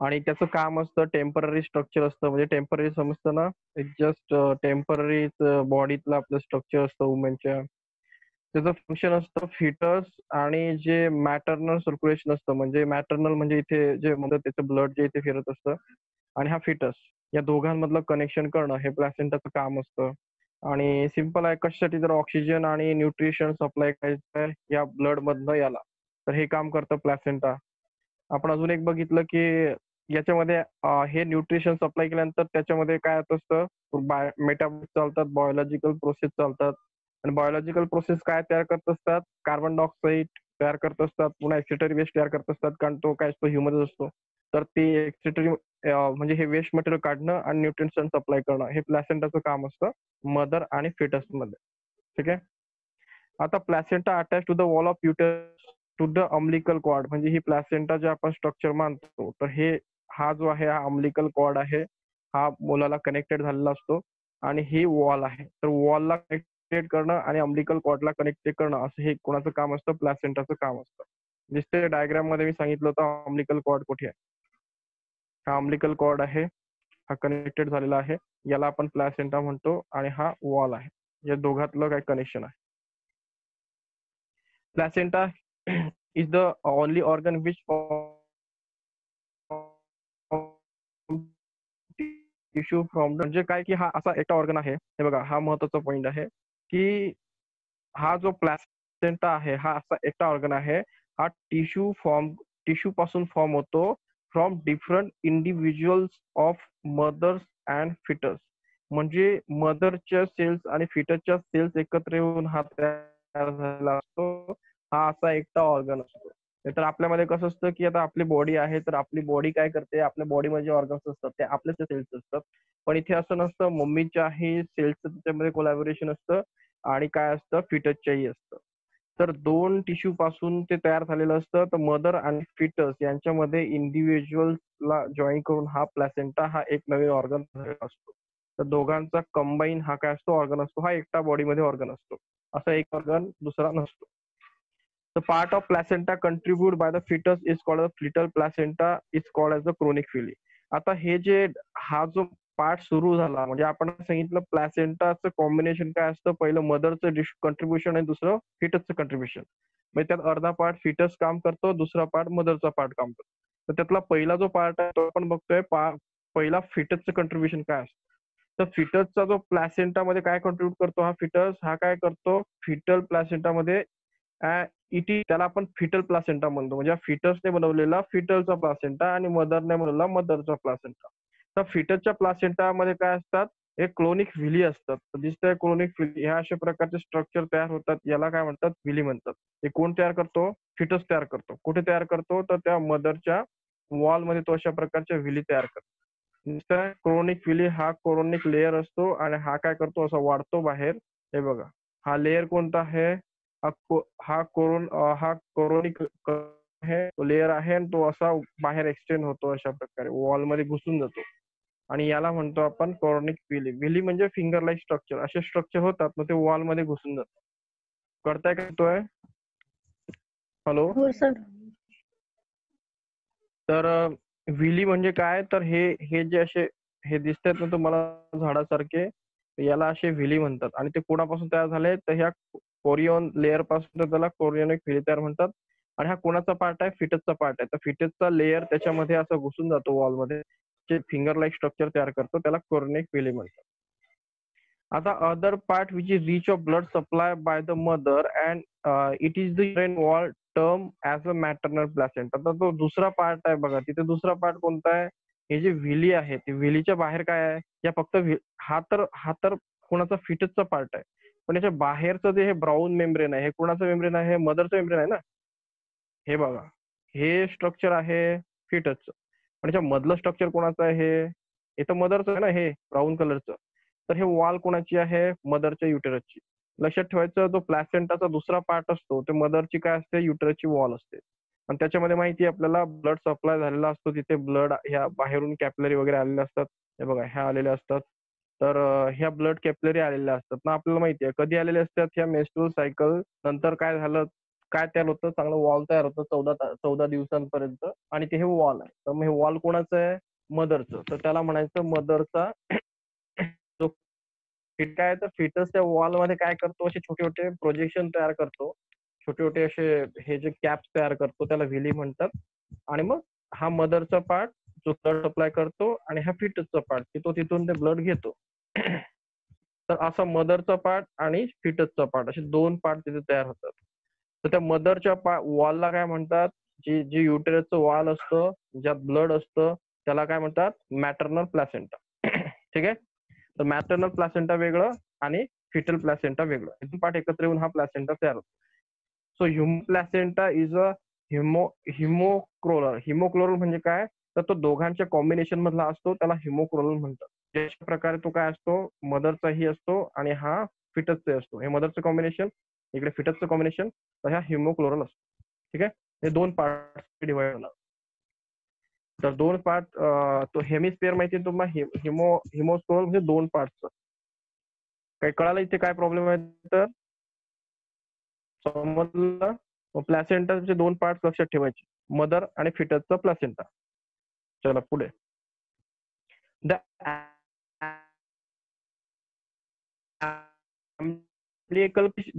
आणि त्याचं काम असतं टेंपररी स्ट्रक्चर असतं. म्हणजे टेंपररी समजतं ना जस्ट टेंपररी बॉडीतलं आपलं स्ट्रक्चर असतं वुमेनच्या त्याचं फंक्शन असतं फिटस आणि जे मॅटर्नल सर्क्युलेशन असतं. म्हणजे मॅटर्नल म्हणजे इथे जे म्हणजे त्याचं ब्लड जे इथे फिरत असतं आणि हा फिटस या दोघांमधलं कनेक्शन करणं हे प्लॅसेंटाचं काम असतं. आणि सिंपल आहे कशासाठी जर ऑक्सिजन आणि न्यूट्रिशन सप्लाय करायचं या ब्लड मधनं याला. तर हे काम करतं प्लॅसेंटा आपण अजून एक बघितलं की याच्यामध्ये हे न्यूट्रिशन सप्लाय केल्यानंतर त्याच्यामध्ये काय होत असतं? मेटाबॉलिक चालतात बायोलॉजिकल प्रोसेस चालतात. आणि बायोलॉजिकल प्रोसेस काय तयार करत असतात? कार्बन डायऑक्साईड तयार करत असतात. पुन्हा एक्सिटरी वेस्ट तयार करत असतात. कारण तो काय असतो? ह्युमनच असतो. तर ते एक्सेटरी म्हणजे हे वेस्ट मटेरियल काढणं आणि न्यूट्रिशन सप्लाय करणं हे प्लॅसेंटाचं काम असतं. मदर आणि फिटसमध्ये. ठीक आहे? आता placenta attach to the wall of uterus to the umbilical cord म्हणजे ही प्लॅसेंटा जे आपण स्ट्रक्चर मानतो तर हे हा जो आहे हा अम्लिकल कॉर्ड आहे हा मुलाला कनेक्टेड झालेला असतो आणि ही वॉल आहे. तर वॉलला कनेक्टेड करणं आणि अम्लिकल कॉर्डला कनेक्टेड करणं असं हे कोणाचं काम असतं? प्लॅसेंटाचं काम असतं. दिसते डायग्राममध्ये मी सांगितलं होतं अम्लिकल कॉर्ड कुठे आहे? हा अम्लिकल कॉर्ड आहे हा कनेक्टेड झालेला आहे. याला आपण प्लॅसेंटा म्हणतो आणि हा वॉल आहे. या दोघातलं काय कनेक्शन आहे. Placenta is the only organ which tissue from म्हणजे काय की हा असा एकटा ऑर्गन आहे. हे बघा हा महत्त्वाचा पॉइंट आहे की हा जो प्लॅसेंटा आहे हा असा एकटा ऑर्गन आहे. हा टिश्यू फॉर्म टिश्यू पासून फॉर्म होतो from different individuals of mothers and foetus म्हणजे मदरच्या सेल्स आणि फिटरच्या सेल्स एकत्र येऊन हा तयार झालेला असतो. हा असा एकटा ऑर्गन असतो. तर आपल्यामध्ये कसं असतं की आता आपली बॉडी आहे तर आपली बॉडी काय करते? आपल्या बॉडीमध्ये जे ऑर्गन्स असतात ते आपल्याच सेल्स असतात. पण इथे असं नसतं. मम्मीच्याही सेल्सचं त्याच्यामध्ये कोलॅबोरेशन असतं आणि काय असतं? फिटसच्याही असतं. तर दोन टिश्यू पासून ते तयार झालेलं असतं. तर मदर आणि फिटस यांच्यामध्ये इंडिव्हिज्युअलला जॉईन करून हा प्लॅसेंटा हा एक नवीन ऑर्गन असतो. तर दोघांचा कंबाईन हा काय असतो? ऑर्गन असतो. हा एकटा बॉडीमध्ये ऑर्गन असतो. असा एक ऑर्गन दुसरा नसतो. The part of placenta contributed by the fetus is called as fetal placenta is called as the chronic filly. आता हे जे हा जो पार्ट सुरू झाला म्हणजे आपण सांगितलं प्लॅसेंटाचं कॉम्बिनेशन काय असतं? पहिलं मदरचं कंट्रीब्युशन आणि दुसरं फिटसचं कंट्रीब्युशन म्हणजे त्यात अर्धा पार्ट फिटस काम करतो दुसरा पार्ट मदरचा पार्ट काम करतो. तर त्यातला पहिला जो पार्ट आहे तो आपण बघतोय पहिला फिटसचं कंट्रीब्युशन काय असतं? तर फिटसचा जो प्लॅसेंटामध्ये काय कंट्रीब्यूट करतो हा फिटस हा काय करतो? फिटल प्लॅसेंटामध्ये इटी त्याला आपण फिटल प्लासेंटा म्हणतो. म्हणजे फिटसने बनवलेला फिटलचा प्लासेंटा आणि मदरने बनवलेला मदरचा प्लासेंटा तर फिटसच्या प्लासेंटामध्ये काय असतात? हे क्लोनिक व्हिली असतात. दिसतंय क्लोनिक व्हिली ह्या अशा प्रकारचे स्ट्रक्चर तयार होतात. याला काय म्हणतात? व्हिली म्हणतात. हे कोण तयार करतो? फिटस तयार करतो. कुठे तयार करतो? तर त्या मदरच्या वॉलमध्ये तो अशा प्रकारच्या व्हिली तयार करतो. दिसतंय? क्रोनिक व्हिली हा क्रोनिक लेअर असतो आणि हा काय करतो? असा वाढतो बाहेर. हे बघा. हा लेअर कोणता आहे? हा कोरोन हा कोरोनिक आहे लेअर आहे आणि तो असा बाहेर एक्सटेंड होतो अशा प्रकारे. वॉलमध्ये घुसून जातो. आणि याला म्हणतो आपण कॉर्निक विली विली म्हणजे फिंगर लाईक स्ट्रक्चर असे स्ट्रक्चर होतात मग ते वॉलमध्ये घुसून जातात. कळताय का तो आहे हॅलो तर विली म्हणजे काय? तर हे हे जे असे हे दिसतात ना तुम्हाला झाडासारखे याला असे व्हिली म्हणतात. आणि ते कोणापासून तयार झाले? तर ह्या कोरियन लेअरपासून त्याला कोरियन एक तयार म्हणतात. आणि हा कोणाचा पार्ट आहे? फिटसचा पार्ट आहे. तर फिटसचा लेअर त्याच्यामध्ये असं घुसून जातो वॉलमध्ये जे फिंगर लाईक स्ट्रक्चर तयार करतो त्याला कोरोनिक फिली म्हणतात. आता other part which is rich of blood supply by the mother and it is the uterine wall term as a maternal placenta आता तो दुसरा पार्ट आहे बघा. तिथे दुसरा पार्ट कोणता आहे? हे जे व्हिली आहे ते व्हिलीच्या बाहेर काय आहे? या फक्त हा तर हा तर कोणाचा फिटसचा पार्ट आहे. पण याच्या बाहेरचं जे हे ब्राऊन मेम्ब्रेन आहे हे कोणाचं मेम्ब्रेन आहे? मदरचं मेम्ब्रेन आहे ना? हे बघा. हे स्ट्रक्चर आहे फिटसचं पण याच्या मधलं स्ट्रक्चर कोणाचं आहे? हे तर मदरचं आहे ना हे ब्राऊन कलरचं तर हे वॉल कोणाची आहे? मदरच्या युटेरसची लक्षात ठेवायचं जो प्लॅसेंटाचा दुसरा पार्ट असतो ते मदरची काय असते? युटरसची वॉल असते. आणि त्याच्यामध्ये माहिती आपल्याला ब्लड सप्लाय झालेला असतो तिथे ब्लड ह्या बाहेरून कॅपलरी वगैरे आलेले असतात. हे बघा ह्या आलेल्या असतात. तर ह्या ब्लड कॅपलरी आलेल्या असतात. ना आपल्याला माहिती आहे कधी आलेल्या असतात ह्या मेस्ट्रुअल सायकल नंतर काय झालं काय तयार होतं चांगलं वॉल तयार होतं चौदा चौदा दिवसांपर्यंत आणि ते हे वॉल आहे. तर मग हे वॉल कोणाचं आहे? मदरचं. तर त्याला म्हणायचं मदरचा जो फिट आहे तर फिटस त्या वॉलमध्ये काय करतो असे छोटे छोटे प्रोजेक्शन तयार करतो. छोटे छोटे असे हे जे कॅप्स तयार करतो त्याला व्हिली म्हणतात. आणि मग हा मदरचा पार्ट जो ब्लड सप्लाय करतो आणि हा फिटसचा पार्ट की तो तिथून ते ब्लड घेतो. तर असा मदरचा पार्ट आणि फिटसचा पार्ट असे दोन पार्ट तिथे तयार होतात. तर त्या मदरच्या वॉलला काय म्हणतात जे जे युटेरसचं वॉल असतं ज्यात ब्लड असतं त्याला काय म्हणतात मॅटर्नल प्लॅसेंटा ठीक आहे? तर मॅटर्नल प्लॅसेंटा वेगळं आणि फिटल प्लॅसेंटा वेगळं. दोन पार्ट एकत्र येऊन हा प्लॅसेंटा तयार होतो. So human placenta is a hemo hemochorial hemochorial म्हणजे काय? तर तो दोघांच्या कॉम्बिनेशन मधला असतो त्याला हिमोक्रोनल म्हणतात. ज्याच्या प्रकारे तो काय असतो मदरचाही असतो आणि हा फिटसचा असतो. हे मदरचं कॉम्बिनेशन इकडे फिटसचं कॉम्बिनेशन तर ह्या हिमोक्लोरल असतो. ठीक आहे? हे दोन पार्ट डिवाइड होणार. तर दोन पार्ट तो हेमिस्पियर माहिती तुम्हाला? हिमो हिमोस्क्रोल म्हणजे दोन पार्टचं काही कळालं इथे काय प्रॉब्लेम आहे तर? समजलं? प्लॅसेंटाचे दोन पार्ट लक्षात ठेवायचे. मदर आणि फिटसचा प्लॅसेंटा चला पुढे.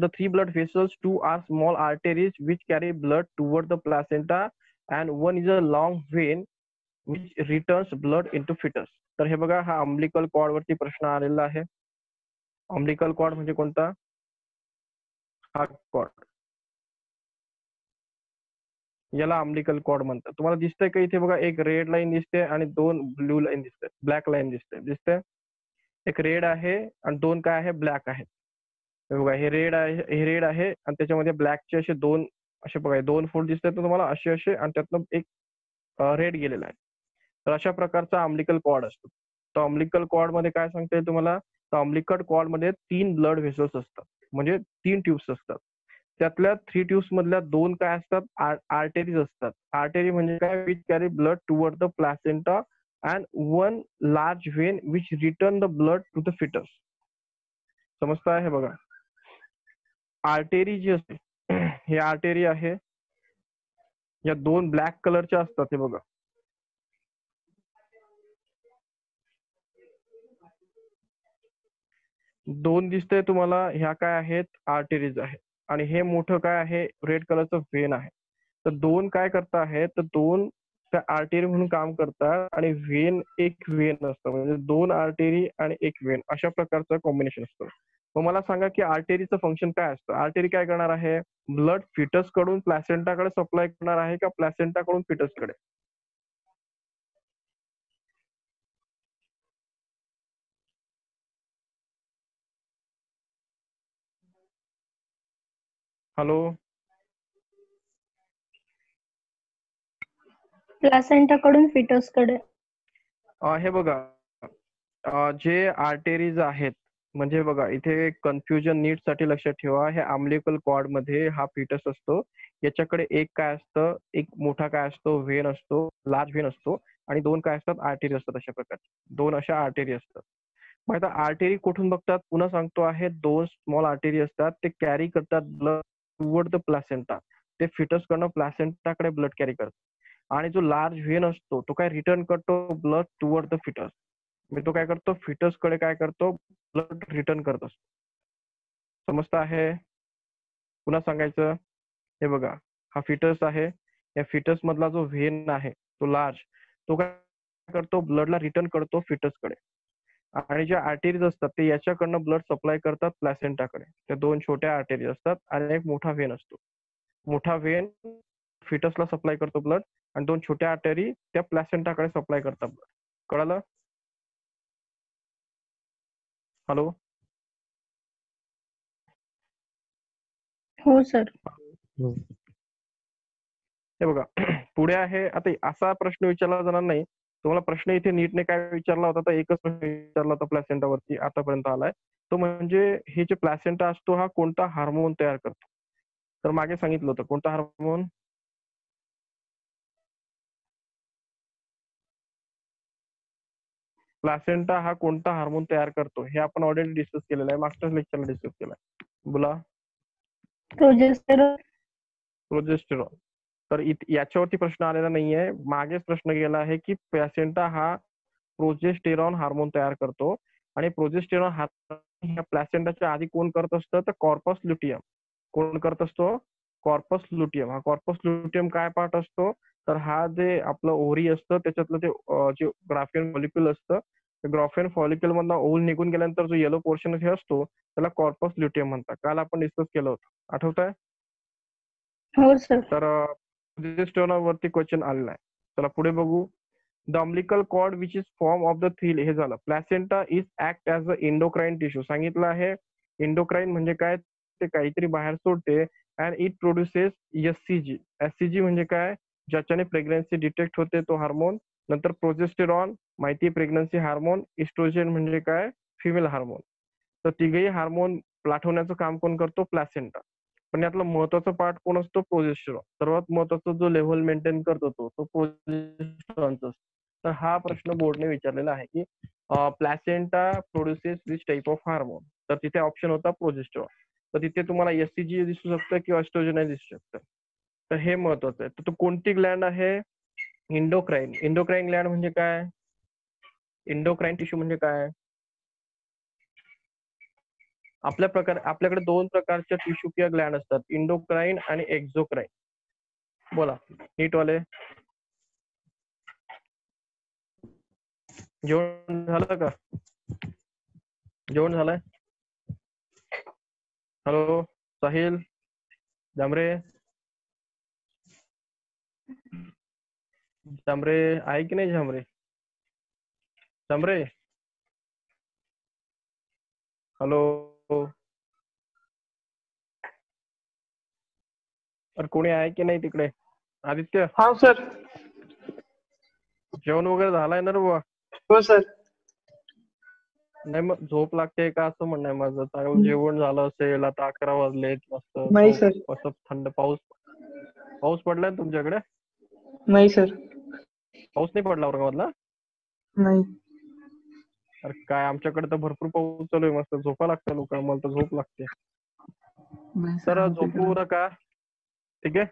Three blood vessels two are small arteries which carry blood toward the placenta and one is a long vein which return blood into foetus तर हे बघा हा अंबलिकल कॉर्ड वरती प्रश्न आलेला आहे. अम्बलिकल कॉर्ड म्हणजे कोणता? हार्ट कॉर्ड याला अम्बिलिकल कॉर्ड म्हणतात. तुम्हाला दिसतंय का इथे बघा एक रेड लाईन दिसते आणि दोन ब्ल्यू लाईन दिसते ब्लॅक लाईन दिसते दिसते एक रेड आहे आणि दोन काय आहे? ब्लॅक आहेत. बघा हे रेड आहे हे रेड आहे आणि त्याच्यामध्ये ब्लॅकचे असे दोन असे बघा दोन फूट दिसत तर तुम्हाला असे असे आणि त्यातनं एक रेड गेलेला आहे. तर अशा प्रकारचा अम्बिलिकल कॉर्ड असतो. तर अम्बिलिकल कॉर्डमध्ये काय सांगता येईल तुम्हाला? तर अम्बिलिकल कॉर्डमध्ये तीन ब्लड व्हेसल्स असतात. म्हणजे तीन ट्यूब्स असतात. त्यातल्या थ्री ट्यूब्स मधल्या दोन काय असतात? आर्टेरीज असतात. आर्टेरी म्हणजे काय? Which carry blood toward the placenta and one large vein which return the blood to the foetus समजता आहे बघा. आर्टेरी जी असते हे आर्टेरी आहे. या दोन ब्लॅक कलरच्या असतात हे बघा. दोन दिसतंय तुम्हाला ह्या काय आहेत? आर्टेरीज आहेत. आणि हे मोठं काय आहे? रेड कलरचं व्हेन आहे. तर दोन काय करता आहे? तर दोन त्या आर्टेरी म्हणून काम करतात आणि व्हेन एक व्हेन असतं. म्हणजे दोन आर्टेरी आणि एक व्हेन अशा प्रकारचं कॉम्बिनेशन असतं. मग मला सांगा की आर्टेरीचं फंक्शन काय असतं? आर्टेरी काय करणार आहे? ब्लड फिटसकडून प्लॅसेंटाकडे सप्लाय करणार आहे का प्लॅसेंटाकडून फिटसकडे हॅलो प्लासेंटा कडून फिटसकडे हे बघा. जे आर्टेरीज आहेत म्हणजे बघा इथे कन्फ्युजन नीटसाठी लक्षात ठेवा. हे आम्लिकल कॉर्डमध्ये हा फिटस असतो. याच्याकडे एक काय असतं? एक मोठा काय असतो? व्हेन असतो. लार्ज व्हेन असतो. आणि दोन काय असतात? आर्टेरी असतात अशा प्रकारचे. दोन अशा आर्टेरी असतात. मग आता आर्टेरी कुठून बघतात? पुन्हा सांगतो आहे दोन स्मॉल आर्टेरी असतात. ते कॅरी करतात ब्लड टुवर्ड द प्लॅसेंटा ते फिटस कडनं प्लॅसेंटाकडे ब्लड कॅरी करतात आणि जो लार्ज व्हेन असतो तो काय रिटर्न करतो ब्लड टुवर्ड द फिटस म्हणजे तो काय करतो फिटसकडे काय करतो ब्लड रिटर्न करत असतो. समजत आहे? पुन्हा सांगायचं? हे बघा हा फिटस आहे. या फिटस मधला जो व्हेन आहे तो लार्ज तो काय करतो ब्लडला रिटर्न करतो फिटसकडे आणि ज्या आर्टेरीज असतात ते याच्याकडनं ब्लड सप्लाय करतात प्लॅसेंटाकडे त्या दोन छोट्या आर्टेरीज असतात आणि एक मोठा व्हेन असतो. मोठा व्हेन फिटसला सप्लाय करतो ब्लड आणि दोन छोट्या आर्टरी त्या प्लॅसेंटाकडे सप्लाय करतात ब्लड कळालं? हॅलो हो सर हे बघा पुढे आहे आता असा प्रश्न विचारला जाणार नाही. तुम्हाला प्रश्न इथे नीटने काय विचारला होता तर एकच प्रश्न विचारला होता प्लॅसेंटावरती आतापर्यंत आलाय. तो म्हणजे हे जे प्लॅसेंटा असतो हा कोणता हार्मोन तयार करतो? तर मागे सांगितलं होतं कोणता हार्मोन प्लॅसेंटा हा कोणता हार्मोन तयार करतो? हे आपण ऑलरेडी डिस्कस केलेलं आहे मागच्याच लेक्चरला डिस्कस केलाय. बोला. प्रोजेस्टेरॉन प्रोजेस्टेरॉन तर याच्यावरती प्रश्न आलेला नाहीये. मागेच प्रश्न गेला आहे की प्लॅसेंटा हा प्रोजेस्टेरॉन हार्मोन तयार करतो आणि प्रोजेस्टेरॉन हार्मोन ह्या प्लॅसेंटाच्या आधी कोण करत असतं? तर कॉर्पस लुटियम कोण करत असतो? कॉर्पस लुटियम हा कॉर्पस लुटियम काय पार्ट असतो? तर हा जे आपलं ओव्हरी असतं त्याच्यातलं ते जे ग्राफियन फॉलिक्युल असतं ग्राफियन फॉलिक्युल मधनं ओव्हल निघून गेल्यानंतर जो येलो पोर्शन हे असतो त्याला कॉर्पस ल्युटियम म्हणतात. काल आपण डिस्कस केलं होतं. आठवत आहे हो सर तर प्रोजेस्टेरॉन वरती क्वेश्चन आलेला आहे. चला पुढे बघू. The umbilical cord which is form of the Thiel हे झालं. Placenta is act as a endocrine tissue सांगितलं आहे. इंडोक्राईन म्हणजे काय? ते काहीतरी बाहेर सोडते. And it produces SCG SCG म्हणजे काय? ज्याच्याने प्रेग्नन्सी डिटेक्ट होते तो हार्मोन नंतर प्रोजेस्टेरॉन माहिती प्रेग्नन्सी हार्मोन इस्ट्रोजन म्हणजे काय? फिमेल हार्मोन तर तिघेही हार्मोन पाठवण्याचं काम कोण करतो? प्लॅसेंटा पण यातला महत्त्वाचा पार्ट कोण असतो? प्रोजेस्टेरॉन सर्वात महत्त्वाचा जो लेव्हल मेंटेन करतो तो तो प्रोजेस्टेरॉनचा तर हा प्रश्न बोर्डने विचारलेला आहे की placenta produces which type of hormone तर तिथे ऑप्शन होता प्रोजेस्टेरॉन तर तिथे तुम्हाला एससीजी दिसू शकतं किंवा एस्ट्रोजन दिसू शकतं. तर हे महत्वाचं आहे. तर तो कोणती ग्लँड आहे? इंडोक्राईन इंडोक्राईन ग्लँड म्हणजे काय? इंडोक्राईन टिश्यू म्हणजे काय? आपल्या प्रकार आपल्याकडे दोन प्रकारच्या टिश्यू किंवा ग्लँड असतात. इंडोक्राईन आणि एक्झोक्राईन बोला. नीट वाले जेवण झालं का? जेवण झालंय? हॅलो साहिल? जांभरे? जांभरे आहे की नाही जांभरे? जांभरे? हॅलो अरे कोणी आहे की नाही तिकडे? आदित्य? हा सर. जेवण वगैरे झालंय ना रे बुवा? हो सर. नाही मग झोप लागते का? असं म्हणणं आहे माझं. चांगलं जेवण झालं असेल आता अकरा वाजलेत मस्त नाही सर. मस्त थंड पाऊस. पाऊस पडलाय ना तुमच्याकडे? नाही सर. पाऊस नाही पडला औरंगाबादला नाही. अरे काय आमच्याकडे तर भरपूर पाऊस चालू आहे मस्त. झोपा लागतं लोक मला तर झोप लागते. सर, झोपू नका. ठीक आहे?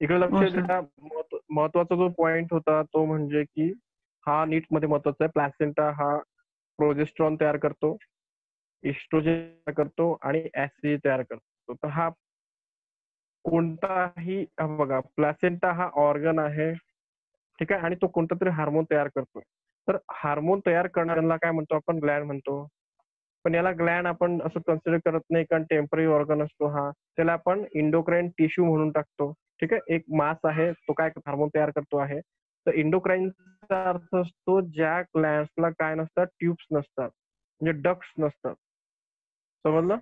इकडे लक्ष हो. द्या. महत्व- महत्त्वाचा जो पॉइंट होता तो म्हणजे की हा नीटमध्ये महत्त्वाचा आहे. प्लॅसेंटा हा प्रोजेस्ट्रॉन तयार करतो इस्ट्रोजन तयार करतो आणि ऍसिड तयार करतो. तर हा कोणताही बघा प्लॅसेंटा हा ऑर्गन आहे. ठीक आहे? आणि तो कोणता तरी हार्मोन तयार करतोय. तर हार्मोन तयार करणाऱ्यांना काय म्हणतो आपण? ग्लॅन म्हणतो. पण याला ग्लॅन्ड आपण असं कन्सिडर करत नाही कारण टेंपररी ऑर्गन असतो हा. त्याला आपण इंडोक्राईन टिश्यू म्हणून टाकतो. ठीक आहे? एक मास आहे तो काय हार्मोन तयार करतो आहे. तर इंडोक्राईनचा अर्थ असतो ज्या ग्लॅन्सला काय नसतात? ट्यूब्स नसतात. म्हणजे डक्ट्स नसतात. समजलं?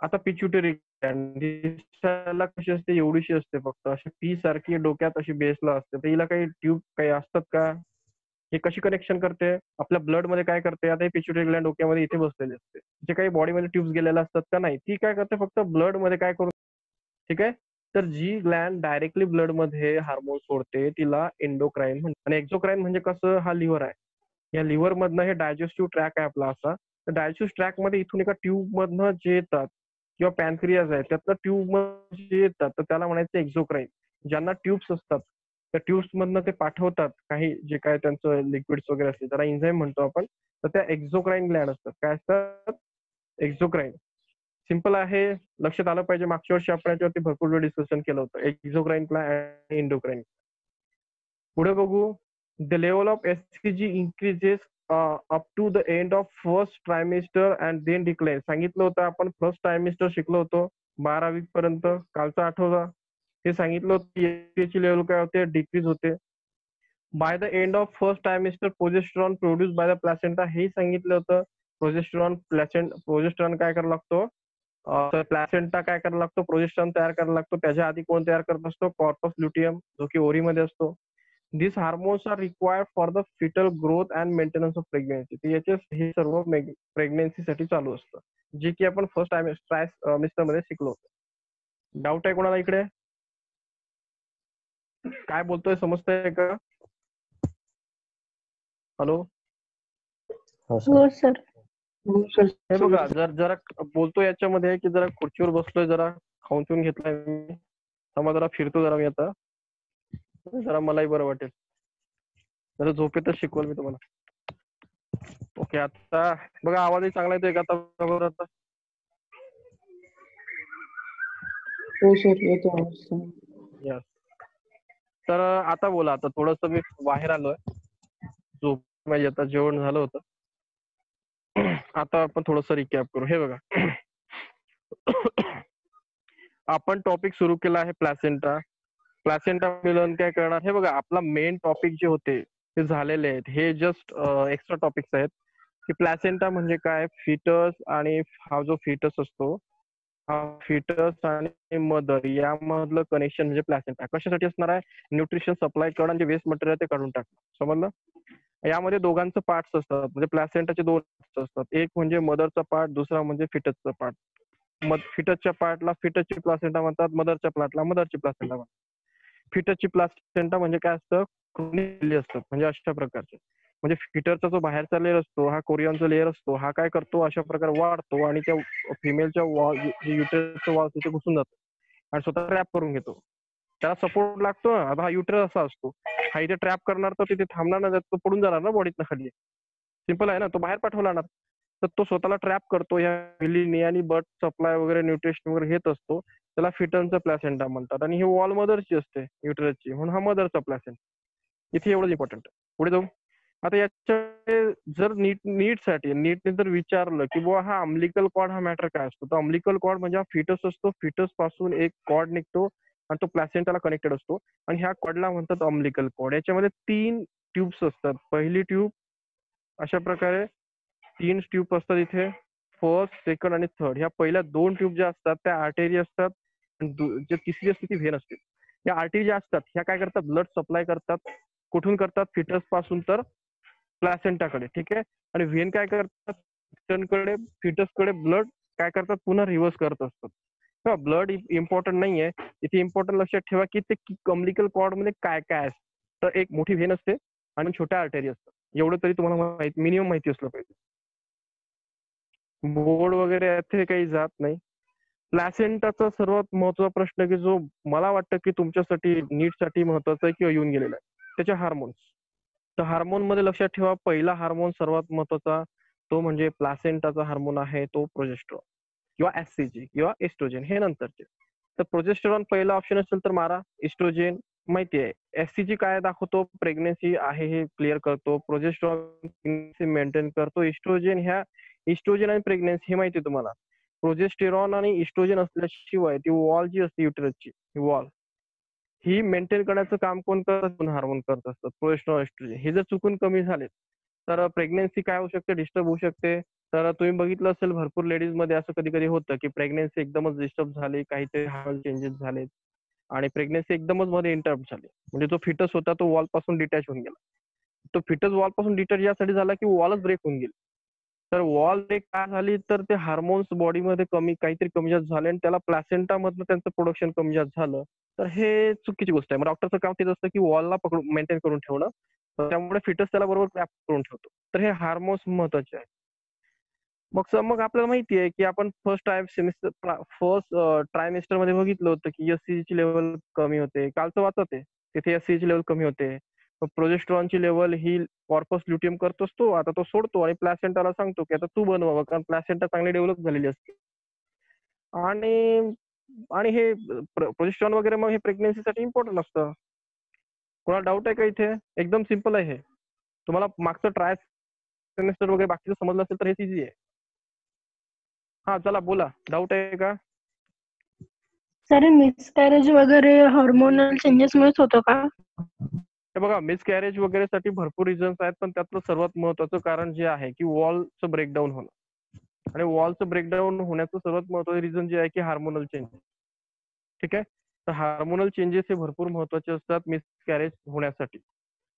आता पिच्युटरी दिसायला कशी असते? एवढीशी असते फक्त. अशी पी सारखी डोक्यात अशी बेसला असते. तर हिला काही ट्यूब काही असतात का? हे कशी कनेक्शन करते? आपल्या ब्लडमध्ये काय करते? आता हे पिच्युटरी ग्लँड डोक्यामध्ये इथे बसलेली असते. जे काही बॉडीमध्ये ट्यूब्स गेलेल्या असतात का नाही ती काय करते? फक्त ब्लडमध्ये काय करू ठीक आहे? तर जी ग्लँड डायरेक्टली ब्लडमध्ये हार्मोन सोडते तिला एंडोक्राईन म्हणतात. आणि एक्झोक्राईन म्हणजे कसं? हा लिव्हर आहे. या लिव्हर मधनं हे डायजेस्टिव्ह ट्रॅक आहे आपला असा. तर डायजेस्टिव्ह ट्रॅकमध्ये इथून एका ट्यूब मधनं जे येतात किंवा पॅनक्रियाज आहे त्यातलं ट्यूबमध्ये जे येतात तर त्याला म्हणायचं एक्झोक्राईन ज्यांना ट्यूब्स असतात त्या ट्यूब्स मधनं ते पाठवतात काही जे काय त्यांचं लिक्विड्स वगैरे असते त्याला इंझाईम म्हणतो आपण. तर त्या एक्झोक्राईन ग्लँड असतात. काय असतात? एक्झोक्राईन सिंपल आहे. लक्षात आलं पाहिजे. मागच्या वर्षी आपण याच्यावरती भरपूर वेळ डिस्कशन केलं होतं. एक्झोक्राईन आणि इंडोक्राईन पुढे बघू. The level of SCG increases up to the end of first trimester and then decline सांगितलं होतं आपण. फर्स्ट ट्रायमिस्टर शिकलो होतो. बारावी पर्यंत कालचा आठवडा. हे सांगितलं होतं ची लेवल काय होते डिक्रीज होते. By the end of first trimester progesterone produce by the placenta हे सांगितलं होतं. प्रोजेस्ट्रॉन प्लॅसेंट प्रोजेस्ट्रॉन काय करायला लागतो? प्लॅसेंटा काय करायला लागतो? प्रोजेस्ट्रॉन तयार करायला लागतो. त्याच्या आधी कोण तयार करत असतो? कॉर्पस ल्युटियम जो की ओरीमध्ये असतो. This hormones are required for the fetal growth and maintenance of pregnancy याचे हे सर्व प्रेग्नेन्सीसाठी चालू असतं. जे की आपण फर्स्ट टाइम ट्राय मिस्टरमध्ये शिकलो होतो. डाऊट आहे कोणाला इकडे? काय बोलतोय? समजतंय का? हॅलो हो सर हो सर हे बघा जर जरा बोलतो याच्यामध्ये की जरा खुर्चीवर बसलोय जरा खाऊन पिऊन घेतलाय मी. थांबा जरा फिरतो जरा मी आता. जरा मलाही बरं वाटेल. जरा झोपेतच शिकवल मी तुम्हाला. ओके आता बघा आवाजही चांगला येतोय का? आता? बरोबर आता हो सर येतो. तर आता बोला आता थोडस मी बाहेर आलोय. झोप म्हणजे आता जेवण झालं होतं. आता आपण थोडस रिकॅप करू. हे बघा. आपण टॉपिक सुरू केला आहे प्लॅसेंटा प्लॅसेंटा मिलन काय करणार? हे बघा आपला मेन टॉपिक जे होते ते झालेले आहेत. हे जस्ट एक्स्ट्रा टॉपिक्स आहेत. की प्लॅसेंटा म्हणजे काय? फिटस आणि हा जो फिटस असतो हा फिटस आणि मदर यामधलं कनेक्शन म्हणजे प्लॅसेंटा कशासाठी असणार आहे? न्यूट्रिशन सप्लाय करणं आणि जे वेस्ट मटेरियल ते काढून टाकणं. समजलं? यामध्ये दोघांचं पार्ट्स असतात. म्हणजे प्लॅसेंटाचे दोन असतात. एक म्हणजे मदरचा पार्ट दुसरा म्हणजे फिटसचा पार्ट मग फिटसच्या पार्टला फिटसची प्लासेंटा म्हणतात मदरच्या पार्टला मदरची प्लासेंटा म्हणतात. फिटसची प्लासेंटा म्हणजे काय असतं? असतं. म्हणजे अशा प्रकारचे. म्हणजे फिटरचा जो बाहेरचा लेअर असतो हा कोरियनचा लेअर असतो हा काय करतो? अशा प्रकारे वाढतो आणि त्या फिमेलच्या वॉल युटरसच्या वॉल तिथे घुसून जातो. आणि स्वतः ट्रॅप करून घेतो. त्याला सपोर्ट लागतो ना आता हा युटर असा असतो. हा इथे ट्रॅप करणार तर तिथे थांबणार ना तो पडून जाणार ना बॉडीतनं खाली. सिंपल आहे ना तो बाहेर पाठवला ना तर तो स्वतःला ट्रॅप करतो. या विलीने आणि बट सप्लाय वगैरे न्यूट्रिशन वगैरे घेत असतो. त्याला फिटनचा प्लॅसेंटा म्हणतात. आणि ही वॉल मदरची असते युटरसची म्हणून हा मदरचा प्लॅसेंट इथे एवढंच इम्पॉर्टंट पुढे जाऊ. आता याच्या जर नीट नीटसाठी नीटने जर विचारलं की बुवा हा अम्लिकल कॉर्ड हा मॅटर काय असतो? तर अम्लिकल कॉर्ड म्हणजे हा फिटस असतो. फिटसपासून एक कॉर्ड निघतो आणि तो प्लॅसेंटाला कनेक्टेड असतो. आणि ह्या कॉर्डला म्हणतात अम्लिकल कॉर्ड याच्यामध्ये तीन ट्यूब्स असतात. पहिली ट्यूब अशा प्रकारे तीन ट्यूब असतात इथे. फर्स्ट सेकंड आणि थर्ड ह्या पहिल्या दोन ट्यूब ज्या असतात त्या आर्टेरी असतात जे तिसरी असते ती व्हेन असते. या आर्टेरी ज्या असतात ह्या काय करतात? ब्लड सप्लाय करतात. कुठून करतात? फिटसपासून तर प्लॅसेंटाकडे ठीक आहे? आणि व्हेन काय करतात? कडे कडे ब्लड काय करतात? पुन्हा रिव्हर्स करत असतात. ब्लड इम्पॉर्टंट नाहीये. इथे इम्पॉर्टंट लक्षात ठेवा की ते कम्लिकल कॉर्डमध्ये काय काय असतं. तर एक मोठी व्हेन असते आणि छोट्या आर्टेरी असतात. एवढं तरी तुम्हाला माहिती मिनिमम माहिती असलं पाहिजे. बोर्ड वगैरे इथे काही जात नाही. प्लॅसेंटाचा सर्वात महत्त्वाचा प्रश्न की जो मला वाटतं की तुमच्यासाठी नीटसाठी महत्त्वाचा आहे किंवा येऊन गेलेला आहे त्याचे हार्मोन्स तर हार्मोनमध्ये लक्षात ठेवा पहिला हार्मोन सर्वात महत्त्वाचा तो म्हणजे प्लासेंटाचा हार्मोन आहे तो प्रोजेस्ट्रॉन किंवा एससीजी किंवा एस्ट्रोजेन हे नंतरचे. तर प्रोजेस्ट्रॉन पहिला ऑप्शन असेल तर मारा. इस्ट्रोजेन माहिती आहे. एससीजी काय दाखवतो? प्रेग्नेन्सी आहे हे क्लिअर करतो. प्रोजेस्ट्रॉन मेंटेन करतो. इस्ट्रोजेन ह्या इस्ट्रोजन आणि प्रेग्नेन्सी हे माहिती आहे तुम्हाला. प्रोजेस्टेरॉन आणि इस्ट्रोजन असल्याशिवाय ती वॉल जी असते युटरसची वॉल ही मेंटेन करण्याचं काम कोण करत हार्मोन करत असतात. प्रोजेस्ट्रॉन एस्ट्रोजन हे जर चुकून कमी झाले तर प्रेग्नेन्सी काय होऊ शकते? डिस्टर्ब होऊ शकते. तर तुम्ही बघितलं असेल भरपूर लेडीजमध्ये असं कधी कधी होतं की प्रेग्नेन्सी एकदमच डिस्टर्ब झाली काहीतरी हार्मोन चेंजेस झाले आणि प्रेग्नेन्सी एकदमच मध्ये इंटरप्ट झाली. म्हणजे जो फिटस होता तो वॉलपासून डिटॅच होऊन गेला. तो फिटस वॉलपासून डिटॅच यासाठी झाला की वॉलच ब्रेक होऊन गेली. तर वॉल ब्रेक काय झाली? तर ते हार्मोन्स बॉडीमध्ये कमी काहीतरी कमी जास्त झाले आणि त्याला प्लॅसेंटा मधलं त्यांचं प्रोडक्शन कमी जास्त झालं. तर हे चुकीची गोष्ट आहे. मग डॉक्टरचं काम तेच असतं की वॉलला पकडून मेंटेन करून ठेवणं. त्यामुळे फिटस त्याला बरोबर क्रॅप करून ठेवतो. तर हे हार्मोन्स महत्त्वाचे आहे. मग सर मग आपल्याला माहिती आहे की आपण फर्स्ट टाइम सेमिस्टर फर्स्ट ट्रायमेस्टरमध्ये बघितलं होतं की एससी ची लेवल कमी होते. कालचं वाचत आहे. तिथे एससी ची लेवल कमी होते. प्रोजेस्ट्रॉनची लेवल ही कॉर्पस ल्युटियम करत असतो. आता तो सोडतो आणि प्लॅसेंटाला सांगतो की आता तू बनवा कारण प्लॅसेंटा चांगली डेव्हलप झालेली असते. आणि आणि हे प्रोजेस्ट्रॉन वगैरे मग हे प्रेग्नेन्सीसाठी इम्पॉर्टंट असतं. कोणाला डाऊट आहे का इथे? एकदम सिंपल आहे हे. तुम्हाला मागचं ट्राय सेमेस्टर वगैरे बाकीचं समजलं असेल तर हे इझी आहे. हा चला बोला. डाऊट आहे का? सर मिसकॅरेज वगैरे हॉर्मोनल चेंजेस मुळेच होतं का? हे बघा मिसकॅरेज वगैरे साठी भरपूर रिझन्स आहेत पण त्यातलं सर्वात महत्वाचं कारण जे आहे की वॉलचं ब्रेकडाऊन होणं. आणि वॉलचं ब्रेकडाऊन होण्याचं सर्वात महत्वाचं रिझन जे आहे की हार्मोनल चेंजेस ठीक आहे? तर हार्मोनल चेंजेस हे भरपूर महत्त्वाचे असतात मिसकॅरेज होण्यासाठी.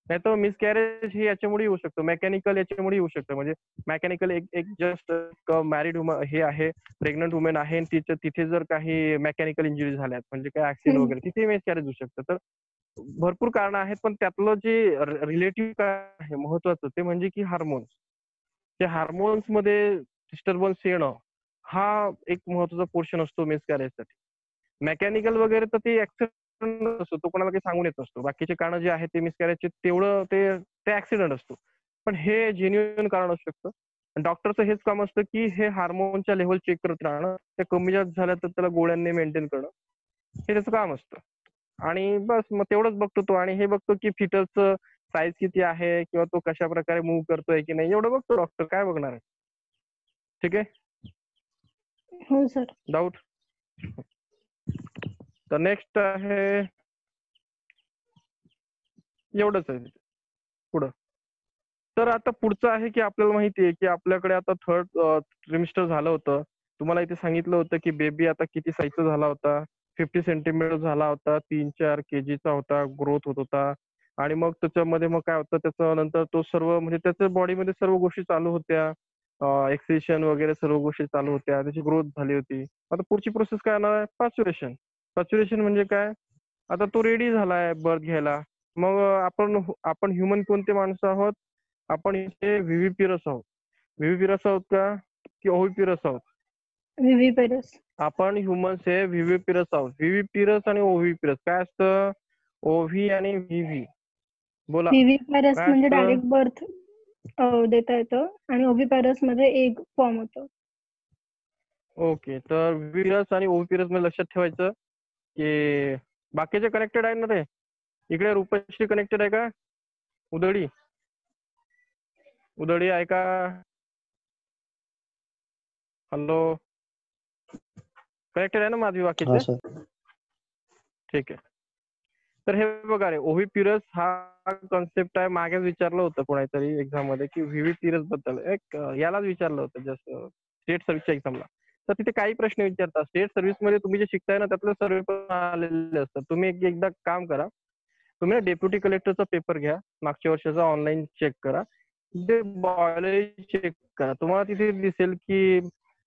नाही तर मिसकॅरेज हे याच्यामुळे येऊ शकतं. मेकॅनिकल याच्यामुळे येऊ शकतं. म्हणजे मेकॅनिकल एक एक जस्ट मॅरिड हे आहे प्रेग्नंट वुमेन आहे आणि तिच्या तिथे जर काही मेकॅनिकल इंजुरी झाल्यात म्हणजे काय ऍक्सिडेंट. वगैरे तिथे मिसकॅरेज होऊ शकतं. तर भरपूर कारण आहेत पण त्यातलं जे रिलेटिव्ह काय आहे महत्वाचं ते म्हणजे की हार्मोन्स त्या हार्मोन्समध्ये डिस्टर्बन्स येणं हा एक महत्त्वाचा पोर्शन असतो मिसकॅरेजसाठी मेकॅनिकल वगैरे तर ते ऍक्सिडेंट असतो तो कोणाला काही सांगून येत नसतो. बाकीचे कारण जे आहेत ते मिस मिसकॅरेजचे तेवढं ते ते ऍक्सिडेंट असतो. पण हे जेन्युन कारण असू शकतं. डॉक्टरचं हेच काम असतं की हे हार्मोनच्या लेवल चेक करत राहणं. ते कमी जास्त झाल्या तर त्याला गोळ्यांनी मेंटेन करणं. हे त्याचं काम असतं. आणि बस मग तेवढंच बघतो तो. आणि हे बघतो की फिटरचं साईज किती आहे? किंवा तो कशा प्रकारे मूव्ह करतोय की नाही? एवढं बघतो डॉक्टर काय बघणार आहे? ठीक आहे? हो सर डाऊट तर नेक्स्ट आहे एवढंच आहे. पुढं. तर आता पुढचं आहे की आपल्याला माहिती आहे की आपल्याकडे आता थर्ड ट्रिमिस्टर झालं होतं. तुम्हाला इथे सांगितलं होतं की बेबी आता किती साईजचा झाला होता? फिफ्टी सेंटीमीटर झाला होता तीन चार केजीचा होता ग्रोथ होत होता. आणि मग त्याच्यामध्ये मग काय होतं? त्याचं नंतर तो सर्व म्हणजे त्याच्या बॉडीमध्ये सर्व गोष्टी चालू होत्या. एक्सिशन वगैरे सर्व गोष्टी चालू होत्या. त्याची ग्रोथ झाली होती. आता पुढची प्रोसेस काय येणार आहे? पॅच्युरेशन पॅच्युरेशन म्हणजे काय? आता तो रेडी झालाय बर्थ घ्यायला. मग आपण आपण ह्युमन कोणते माणसं आहोत? आपण इथे व्हीव्हीपिरस आहोत. व्हीव्हीपिरस आहोत का? की ओव्हीपिरस आहोत? व्हीव्ही पेरस आपण ह्युमन्स हे व्हीव्हीपिरस आहोत. व्हीव्हीपिरस आणि ओव्हीपिरस काय असतं? ओव्ही आणि व्हीव्ही बोला. म्हणजे? डायरेक्ट बर्थ देता येतं आणि ओव्ही पेरसमध्ये एक फॉर्म होतो. ओके तर व्हीरस आणि ओव्हीपिरसमध्ये लक्षात ठेवायचं की बाकीचे कनेक्टेड आहे ना रे इकडे रुपश्री कनेक्टेड आहे का? उदळी उदळी आहे का? हॅलो कनेक्टेड आहे ना माझी बाकीचे? ठीक आहे. तर हे बघा रे ओव्ही पिरस हा कॉन्सेप्ट आहे मागेच विचारलं होतं कोणातरी एक्झाममध्ये की व्हीव्ही पिरसबद्दल. एक यालाच विचारलं होतं जस्ट स्टेट सर्व्हिसच्या एक्झामला तर तिथे काही प्रश्न विचारतात. स्टेट सर्व्हिसमध्ये तुम्ही जे शिकताय ना त्यातले सर्व पण आलेले असतात तुम्ही एक एकदा काम करा. तुम्ही ना डेप्युटी कलेक्टरचा पेपर घ्या. मागच्या वर्षाचा ऑनलाईन चेक करा. ते बायोलॉजी चेक करा. तुम्हाला तिथे दिसेल की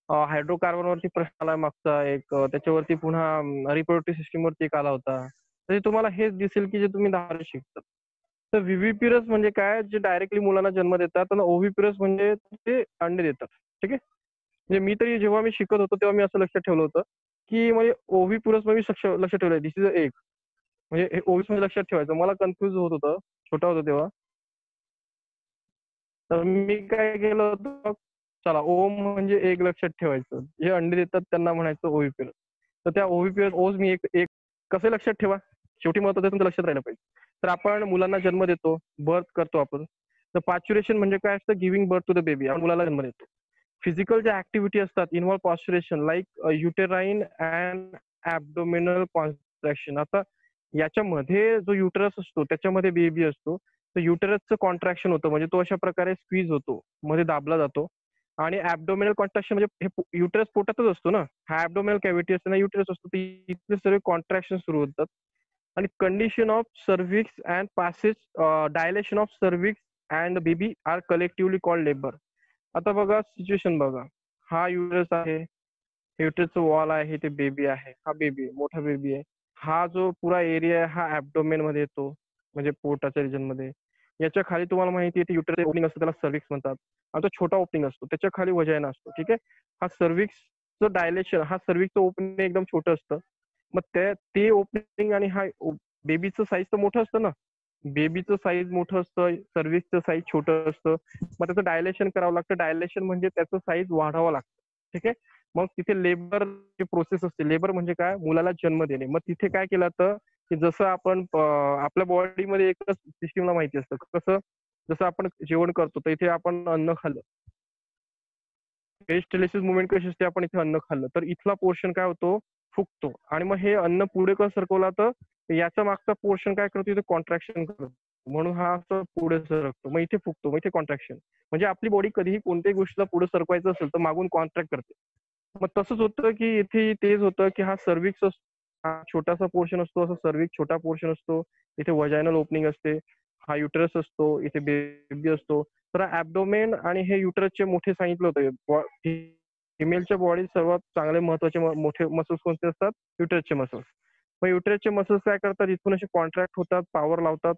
हायड्रोकार्बन वरती प्रश्न आला मागचा एक. त्याच्यावरती पुन्हा रिप्रोडक्टिव्ह सिस्टीम वरती एक आला होता. तर तुम्हाला हेच दिसेल की जे तुम्ही दहा शिकतात तर व्हीव्हीपिरस म्हणजे काय जे डायरेक्टली मुलांना जन्म देतात आणि ओव्हीपिरस म्हणजे ते अंडे देतात. ठीक आहे? म्हणजे मी तरी जेव्हा मी शिकत होतो तेव्हा मी असं लक्षात ठेवलं होतं की म्हणजे ओव्हीपुरस मी लक्ष लक्षात ठेवलंय दिस इज एक. म्हणजे ओवीस ओव्हीस लक्षात ठेवायचं. मला कन्फ्युज होत होतं. छोटा होतो तेव्हा. तर मी काय केलं होतं? चला ओम म्हणजे एक लक्षात ठेवायचं. जे अंडे देतात त्यांना म्हणायचं ओव्हीपिरस तर त्या ओव्हीपिरस ओस मी एक एक कसं लक्षात ठेवा? शेवटी महत्वाचं तुमचं लक्षात राहिलं पाहिजे. तर आपण मुलांना जन्म देतो बर्थ करतो आपण. तर पॉच्युरेशन म्हणजे काय असतं? Giving birth to the baby आपण मुलाला जन्म देतो. फिजिकल ज्या ऍक्टिव्हिटी असतात involve parturition like uterine and abdominal contraction आता याच्यामध्ये जो युटरस असतो त्याच्यामध्ये बेबी असतो. तर युटरसचं कॉन्ट्रॅक्शन होतं म्हणजे तो अशा प्रकारे स्क्वीज होतो मध्ये दाबला जातो. आणि ऍबडोमिनल कॉन्ट्रॅक्शन म्हणजे हे युटरस पोटातच असतो ना? हा ऍबडोमिनल कॅव्हिटी असतो ना युटरस असतो तर इथले सर्व कॉन्ट्रॅक्शन सुरू होतात. आणि condition of cervix and passes dilation of cervix and baby are collectively called labour आता बघा सिच्युएशन बघा. हा युटरस आहे. युटरसचं वॉल आहे. ते बेबी आहे. हा बेबी मोठा बेबी आहे. हा जो पुरा एरिया आहे हा ऍबडोमेन मध्ये येतो. म्हणजे पोटाच्या रिजनमध्ये. याच्या खाली तुम्हाला माहिती आहे युटरस ओपनिंग असतं त्याला सर्व्हिक्स म्हणतात. आणि तो छोटा ओपनिंग असतो. त्याच्याखाली वजायना असतो. ठीक आहे? हा सर्व्हिक्सचं डायलेशन हा सर्व्हिक्सचं ओपनिंग एकदम छोटं असतं. मग ते ते ओपनिंग आणि हा बेबीचं साईज तर मोठं असतं ना. बेबीचं साईज मोठं असतं सर्व्हिसचं साईज छोटं असतं. मग त्याचं डायलेशन करावं लागतं. डायलेशन म्हणजे त्याचं साईज वाढावं लागतं. ठीक आहे? मग तिथे लेबर प्रोसेस असते. लेबर म्हणजे काय? मुलाला जन्म देणे. मग तिथे काय केलं जातं? की जसं आपण आपल्या बॉडीमध्ये एकच सिस्टीमला माहिती असतं. कसं? जसं आपण जेवण करतो तर इथे आपण अन्न खाल्लं. पेस्टलिसिस मुवमेंट कशी असते? आपण इथे अन्न खाल्लं. तर इथला पोर्शन काय होतो? फुगतो आणि मग हे अन्न पुढे कसं सरकवला तर याचा मागचा पोर्शन काय करतो? इथे कॉन्ट्रॅक्शन करतो. म्हणून हा असं पुढे सरकतो. मग इथे फुगतो मग इथे कॉन्ट्रॅक्शन म्हणजे आपली बॉडी कधीही कोणत्याही गोष्टीला पुढे सरकवायचं असेल तर मागून कॉन्ट्रॅक्ट करते. मग तसंच होतं की इथे तेच होतं की हा सर्व्हिक्स हा छोटासा पोर्शन असतो. असा सर्विक छोटा पोर्शन असतो. इथे वजायनल ओपनिंग असते. हा युटरस असतो. इथे बेबी असतो. तर ऍबडोमेन आणि हे युटरसचे मोठे सांगितलं होतं. फिमेलच्या बॉडी सर्वात चांगले महत्त्वाचे मोठे मसल्स कोणते असतात? युटरसचे मसल्स मग युटरसचे मसल्स काय करतात? इथून असे कॉन्ट्रॅक्ट होतात पॉवर लावतात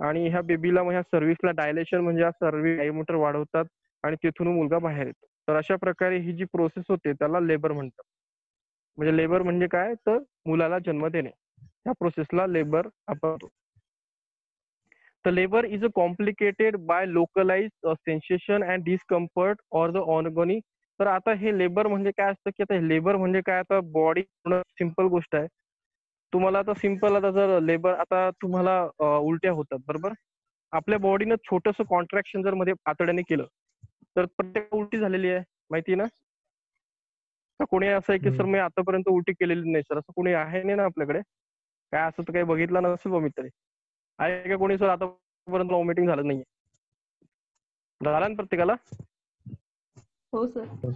आणि ह्या बेबीला मग ह्या सर्व्हिसला डायलेशन म्हणजे हा सर्व्हिस डायमीटर वाढवतात आणि तिथून मुलगा बाहेर येतो. तर अशा प्रकारे ही जी प्रोसेस होते त्याला लेबर म्हणतात. म्हणजे लेबर म्हणजे काय? तर मुलाला जन्म देणे. ह्या प्रोसेसला लेबर आपण तर labour is a complicated by localize sensation and discomfort or the agony तर आता हे लेबर म्हणजे काय असतं की आता लेबर म्हणजे काय? आता बॉडी सिंपल गोष्ट आहे. तुम्हाला आता सिंपल आता जर लेबर आता तुम्हाला उलट्या होतात बरोबर? आपल्या बॉडीनं छोटस कॉन्ट्रॅक्शन जर मध्ये आतड्याने केलं तर प्रत्येक उलटी झालेली आहे माहिती आहे ना? तर कोणी असं आहे की सर मी आतापर्यंत उलटी केलेली नाही सर. असं कोणी आहे नाही ना आपल्याकडे? काय असं तर काही बघितलं नसेल मी तरी. आहे का कोणी सर आतापर्यंत वॉमिटिंग झालं नाहीये. झालं ना प्रत्येकाला? हो सर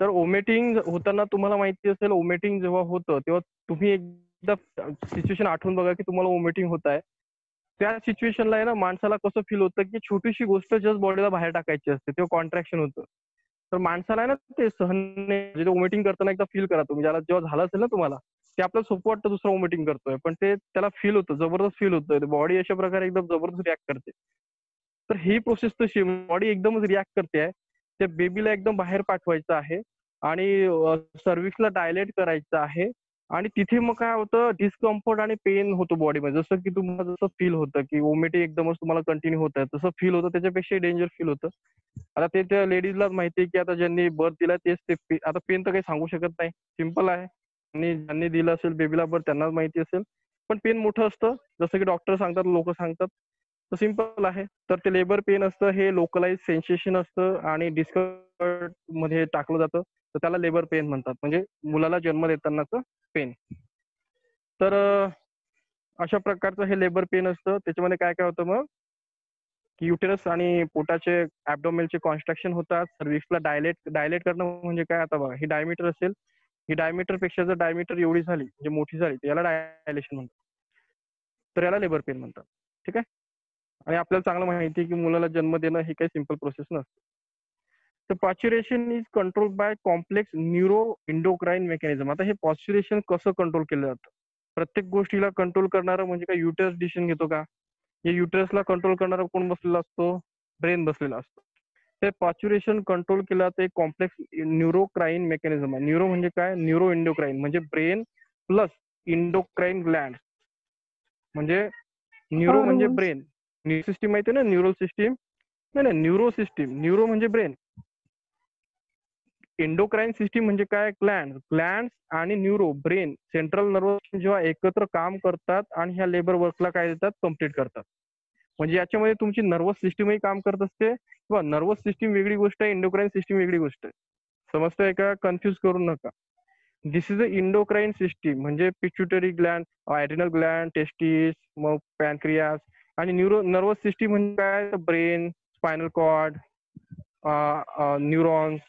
तर ओमेटिंग होताना तुम्हाला माहिती असेल ओमेटिंग जेव्हा होतं तेव्हा तुम्ही एकदा सिच्युएशन आठवून बघा की तुम्हाला ओमेटिंग होत आहे. त्या सिच्युएशनला आहे ना माणसाला कसं फील होतं की छोटीशी गोष्ट जस्ट बॉडीला बाहेर टाकायची असते तेव्हा कॉन्ट्रॅक्शन होतं. तर माणसाला आहे ना ते सहन म्हणजे ओमेटिंग करताना एकदा फील करा तुम्ही. ज्याला जेव्हा झालं असेल ना तुम्हाला ते आपल्याला सोपं वाटतं दुसरं ओमेटिंग करतोय. पण ते त्याला फील होतं जबरदस्त फील होतं बॉडी अशा प्रकारे एकदम जबरदस्त रिॲक्ट करते. तर ही प्रोसेस तशी बॉडी म्हणजे एकदमच रिॲक्ट करते. आहे त्या बेबीला एकदम बाहेर पाठवायचं आहे आणि सर्व्हिसला डायलेट करायचं आहे आणि तिथे मग काय होतं डिस्कम्फर्ट आणि पेन होतो बॉडीमध्ये जसं की तुम्हाला जसं फील होतं की ओमेटी एकदमच तुम्हाला कंटिन्यू होत आहे तसं फील होतं त्याच्यापेक्षा डेंजर फील होतं. आता ते त्या लेडीजलाच माहिती आहे की आता ज्यांनी बर्थ दिला तेच ते आता पेन तर काही सांगू शकत नाही. सिंपल आहे. आणि ज्यांनी दिलं असेल बेबीला बर्थ त्यांनाच माहिती असेल. पण पेन मोठं असतं. जसं की डॉक्टर सांगतात लोक सांगतात. सिंपल आहे. तर ते लेबर पेन असतं हे लोकलाइज सेन्सेशन असतं आणि डिस्कर्टमध्ये टाकलं जातं. तर त्याला लेबर पेन म्हणतात. म्हणजे मुलाला जन्म देतानाच पेन तर अशा प्रकारचं हे लेबर पेन असतं. त्याच्यामध्ये काय काय होतं मग? की युटेरस आणि पोटाचे ऍबडोमेलचे कॉन्स्ट्रक्शन होतात. सर्व्हिसला डायलेट डायलेट करणं म्हणजे काय आता बघा ही डायमीटर असेल. ही डायमीटरपेक्षा जर डायमीटर एवढी झाली म्हणजे मोठी झाली तर याला डायलेशन म्हणतात. तर याला लेबर पेन म्हणतात. ठीक आहे? आणि आपल्याला चांगलं माहिती आहे की मुलाला जन्म देणं ही काही सिंपल प्रोसेस नसते. तर parturition is control by complex neuro endocrine mechanism आता हे पॉच्युरेशन कसं कंट्रोल केलं जातं? प्रत्येक गोष्टीला कंट्रोल करणारं म्हणजे काय? युटरस डिसिजन घेतो का? या युटरसला कंट्रोल करणारा कोण बसलेला असतो? ब्रेन बसलेला असतो. ते पॉच्युरेशन कंट्रोल केलं जातं एक कॉम्प्लेक्स न्यूरोक्राईन मेकॅनिझम आहे. न्यूरो म्हणजे काय? न्यूरो इंडोक्राईन म्हणजे ब्रेन प्लस इंडोक्राईन ग्लँड म्हणजे न्यूरो म्हणजे. ब्रेन सिस्टीम माहिती ना? न्यूरल सिस्टीम नाही नाही न्यूरो सिस्टीम न्यूरो म्हणजे ब्रेन इंडोक्राईन सिस्टीम म्हणजे काय? ग्लँड ग्लँड आणि न्यूरो ब्रेन सेंट्रल नर्वस जेव्हा एकत्र काम करतात आणि ह्या लेबर वर्कला काय देतात? कंप्लीट करतात. म्हणजे याच्यामध्ये तुमची नर्वस सिस्टीमही काम करत असते. किंवा नर्वस सिस्टीम वेगळी गोष्ट आहे इंडोक्राईन सिस्टीम वेगळी गोष्ट आहे. समजतंय का? कन्फ्युज करू नका. This is a endocrine system म्हणजे पिच्युटरी ग्लँड आयडिनल ग्लँड टेस्टिस मग पॅनक्रियास आणि न्यूरो नर्वस सिस्टीम म्हणजे काय? ब्रेन स्पायनल कॉर्ड न्यूरॉन्स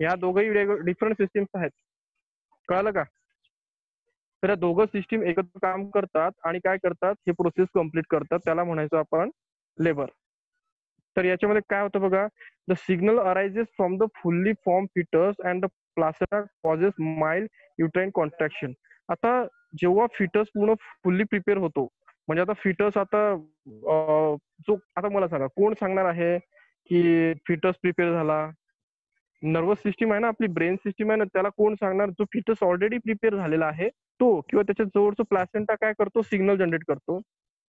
या दोघही डिफरंट सिस्टीम्स आहेत. कळालं का? तर या दोघं सिस्टीम एकत्र काम करतात आणि काय करतात? हे प्रोसेस कंप्लीट करतात. त्याला म्हणायचं आपण लेबर तर याच्यामध्ये काय होतं बघा? The signal arises from the fully form fetus and the placenta causes mild uterine contraction आता जेव्हा फिटर्स पूर्ण फुल्ली प्रिपेअर होतो म्हणजे आता फिटर्स आता जो आता मला सांगा कोण सांगणार आहे की फिटस प्रिपेअर झाला? नर्वस सिस्टीम आहे ना आपली ब्रेन सिस्टीम आहे ना त्याला कोण सांगणार? जो फिटस ऑलरेडी प्रिपेअर झालेला आहे तो किंवा त्याच्या जवळचा प्लासेंटा काय करतो? सिग्नल जनरेट करतो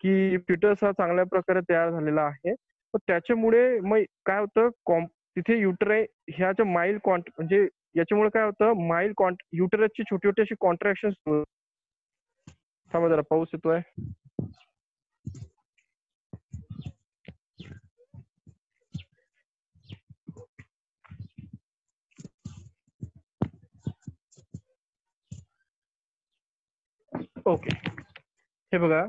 की फिटस हा चांगल्या प्रकारे तयार झालेला आहे. तर त्याच्यामुळे मग काय होतं? कॉम तिथे युटराय ह्याच्या माईल कॉन्ट म्हणजे याच्यामुळे काय होतं? माईल कॉन्ट युटरसची छोटी छोटी अशी कॉन्ट्रॅक्शन थांबा जरा पाऊस येतोय. ओके. हे बघा.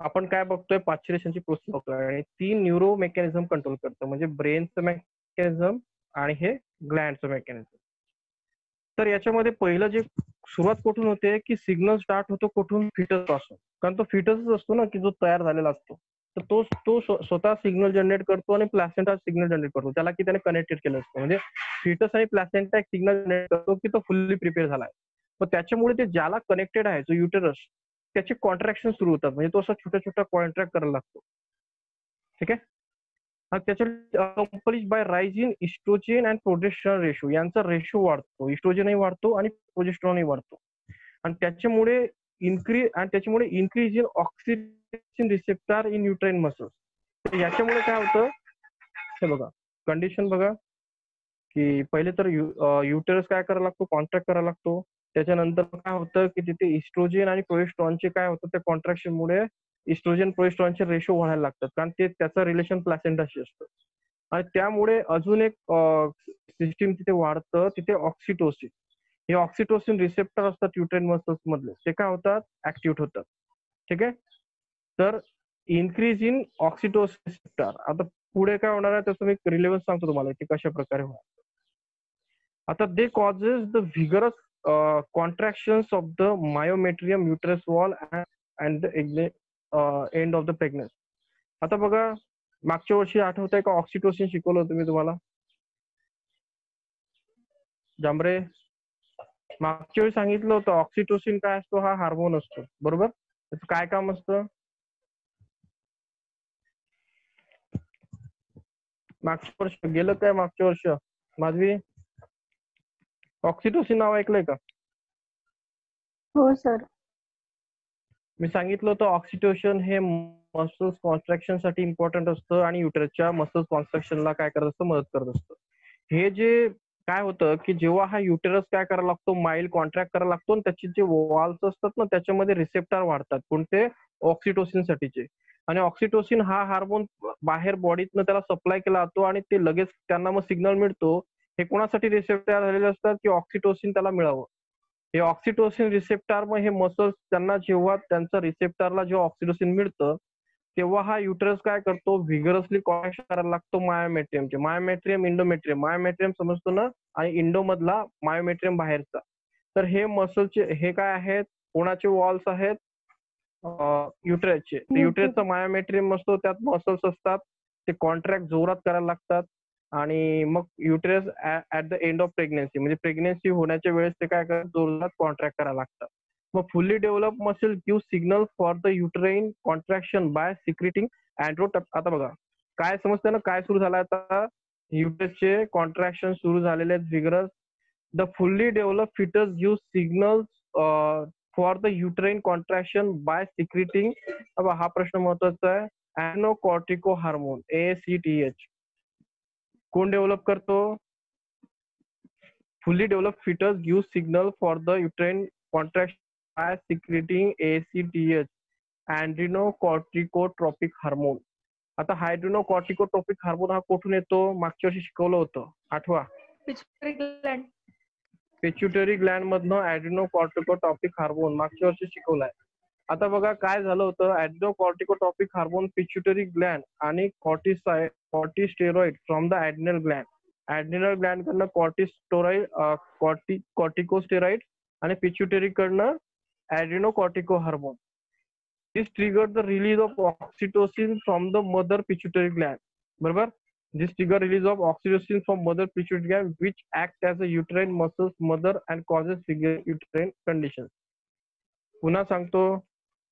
आपण काय बघतोय? पॉच्युरेशनची प्रोसेस बघतोय. आणि ती न्यूरो मेकॅनिझम कंट्रोल करतं. म्हणजे ब्रेनचं मेकॅनिझम आणि हे ग्लँडचं मेकॅनिझम तर याच्यामध्ये पहिलं जे सुरुवात कुठून होते की सिग्नल स्टार्ट होतो कुठून फिटसपासून कारण तो फिटसच असतो ना की जो तयार झालेला असतो. तर तो तो स्वतः सिग्नल जनरेट करतो आणि प्लॅसेंटा सिग्नल जनरेट करतो. त्याला की त्याने कनेक्टेड केलं असतं. म्हणजे फिटस आणि प्लॅसेंटा एक सिग्नल जनरेट करतो की तो फुल्ली प्रिपेअर झाला आहे. मग त्याच्यामुळे ते ज्याला कनेक्टेड आहे जो युटेरस त्याचे कॉन्ट्रॅक्शन सुरू होतात. म्हणजे तो असा छोट्या छोट्या कॉन्ट्रॅक्ट करायला लागतो. ठीक आहे? त्याच्या accomplish by rising oestrogen and progesterone ratio यांचा रेशो वाढतो. इस्ट्रोजनही वाढतो आणि प्रोजेस्ट्रॉनही वाढतो. आणि त्याच्यामुळे इन्क्रीज आणि त्याच्यामुळे increase in oxidation receptor in uterine muscles याच्यामुळे काय होतं? हे बघा कंडिशन बघा की पहिले तर युटेरस काय करायला लागतो? कॉन्ट्रॅक्ट करायला लागतो. त्याच्यानंतर काय होतं? की तिथे इस्ट्रोजन आणि प्रोजेस्ट्रॉनचे काय होतं? त्या कॉन्ट्रॅक्शनमुळे इस्ट्रोजन प्रोजेस्ट्रॉनचे रेशो वाढायला लागतात. कारण ते त्याचं रिलेशन प्लॅसेंटाशी असतं. आणि त्यामुळे अजून एक सिस्टीम तिथे वाढतं. तिथे ऑक्सिटोसिन हे ऑक्सिटोसिन रिसेप्टर असतात युट्रेन मसल्स मधले. ते काय होतात? ऍक्टिव्ह होतात. ठीक आहे? तर इन्क्रीज इन ऑक्सिटोसिन रिसेप्टर आता पुढे काय होणार आहे? त्याचं मी रिलेव्हन्स सांगतो तुम्हाला ते कशा प्रकारे होणार. आता they causes the vigorous contractions of the myometrium uterus wall and the end of the pregnancy आता बघा मागच्या वर्षी आठवत आहे का ऑक्सिटोसिन शिकवलं होतं मी तुम्हाला? जांभरे मागच्या वेळी सांगितलं होतं ऑक्सिटोसिन काय असतो हा हार्मोन असतो. बरोबर? त्याचं काय काम असतं? मागच्या वर्ष गेलं काय मागच्या वर्ष? माधवी ऑक्सिटोसिन नाव ऐकलंय का? हो सर मी सांगितलं होतं ऑक्सिटोशन हे मसल्स कॉन्स्ट्रक्शनसाठी इम्पॉर्टंट असतं आणि युटरसच्या मसल्स कॉन्स्ट्रक्शनला काय करत असतं मदत करत असतं. हे जे काय होतं की जेव्हा हा युटेरस काय करायला लागतो माइल कॉन्ट्रॅक्ट करायला लागतो आणि त्याचे जे वॉल्स असतात ना त्याच्यामध्ये रिसेप्टर वाढतात कोणते? ऑक्सिटोसिन साठीचे. आणि ऑक्सिटोसिन हा हार्मोन बाहेर बॉडीतनं त्याला सप्लाय केला जातो आणि ते लगेच त्यांना मग सिग्नल मिळतो. हे कोणासाठी रिसेप्टर झालेले असतात की ऑक्सिटोसिन त्याला मिळावं? हे ऑक्सिटोसिन रिसेप्टर मग हे मसल्स त्यांना जेव्हा त्यांचं रिसेप्टरला जेव्हा ऑक्सिटोसिन मिळतं तेव्हा हा युटरस काय करतो? व्हिगरसली कॉन्टॅक्ट करायला लागतो मायोमेट्रियमचे मायोमेट्रियम इंडोमेट्रियम मायोमेट्रियम समजतो ना? आणि इंडो मधला मायोमेट्रियम बाहेरचा. तर हे मसलचे हे काय आहेत? कोणाचे वॉल्स आहेत? युटरेसचे युटरेसचा मायोमेट्रियम असतो त्यात मसल्स असतात. ते कॉन्ट्रॅक्ट जोरात करायला लागतात. आणि मग uterus at the end of pregnancy म्हणजे प्रेग्नेन्सी होण्याच्या वेळेस ते काय करतात? जोरदार कॉन्ट्रॅक्ट करायला लागतं मग fully develop muscle give signal for the uterine contraction by secreting andro आता बघा काय समजतं ना? काय सुरू झालं आता? युटरेसचे कॉन्ट्रॅक्शन सुरू झालेले आहेत vigorous the fully develop fetus give signal for the uterine contraction by secreting हा प्रश्न महत्त्वाचा आहे. Adrenocortico hormone A C T H कोण डेव्हलप करतो? Fully develop fetus give signal for the uterine contraction by secreting ACTH adrenocorticotropic hormone आता adrenocorticotropic hormone हा कुठून येतो? मागच्या वर्षी शिकवलं होतं. आठवा. पिच्युटरी ग्लँड मधनं ऍड्रिनोकॉर्टिकोटॉपिक हार्मोन मागच्या वर्षी शिकवलाय. आता बघा काय झालं होतं? ऍड्रिनोकॉर्टिकोटॉपिक हार्मोन पिच्युटरी ग्लँड आणि कॉर्टिसाय corticosteroid from the adrenal gland adrenal gland कडनं कॉर्टिस्टोराइड कॉर्टी कॉर्टिकोस्टेरॉइड आणि पिच्युटरी कडनं adrenocortico hormone this trigger the release of oxytocin from the mother pituitary gland बरोबर? This trigger release of oxytocin from mother pituitary gland which act as a uterine muscles mother and causes figure uterine condition पुन्हा सांगतो.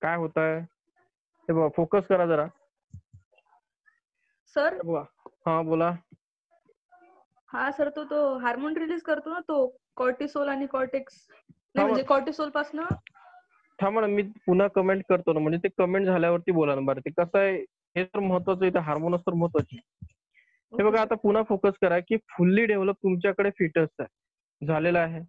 काय होत आहे हे बघा focus करा जरा. सर बघा. हा बोला. हा सर तो तो हार्मोन रिलीज करतो ना तो कॉर्टिसोल आणि कॉर्टेक्स नाही म्हणजे कॉर्टिसोल पासन थांबा ना मी पुन्हा कमेंट करतो ना म्हणजे ते कमेंट झाल्यावरती बोला ना बरं. ते कसं आहे हे तर महत्वाचं इथे हार्मोनस तर महत्त्वाचे. हे बघा आता पुन्हा फोकस करा की फुल्ली डेव्हलप तुमच्याकडे फिटस आहे. झालेला आहे.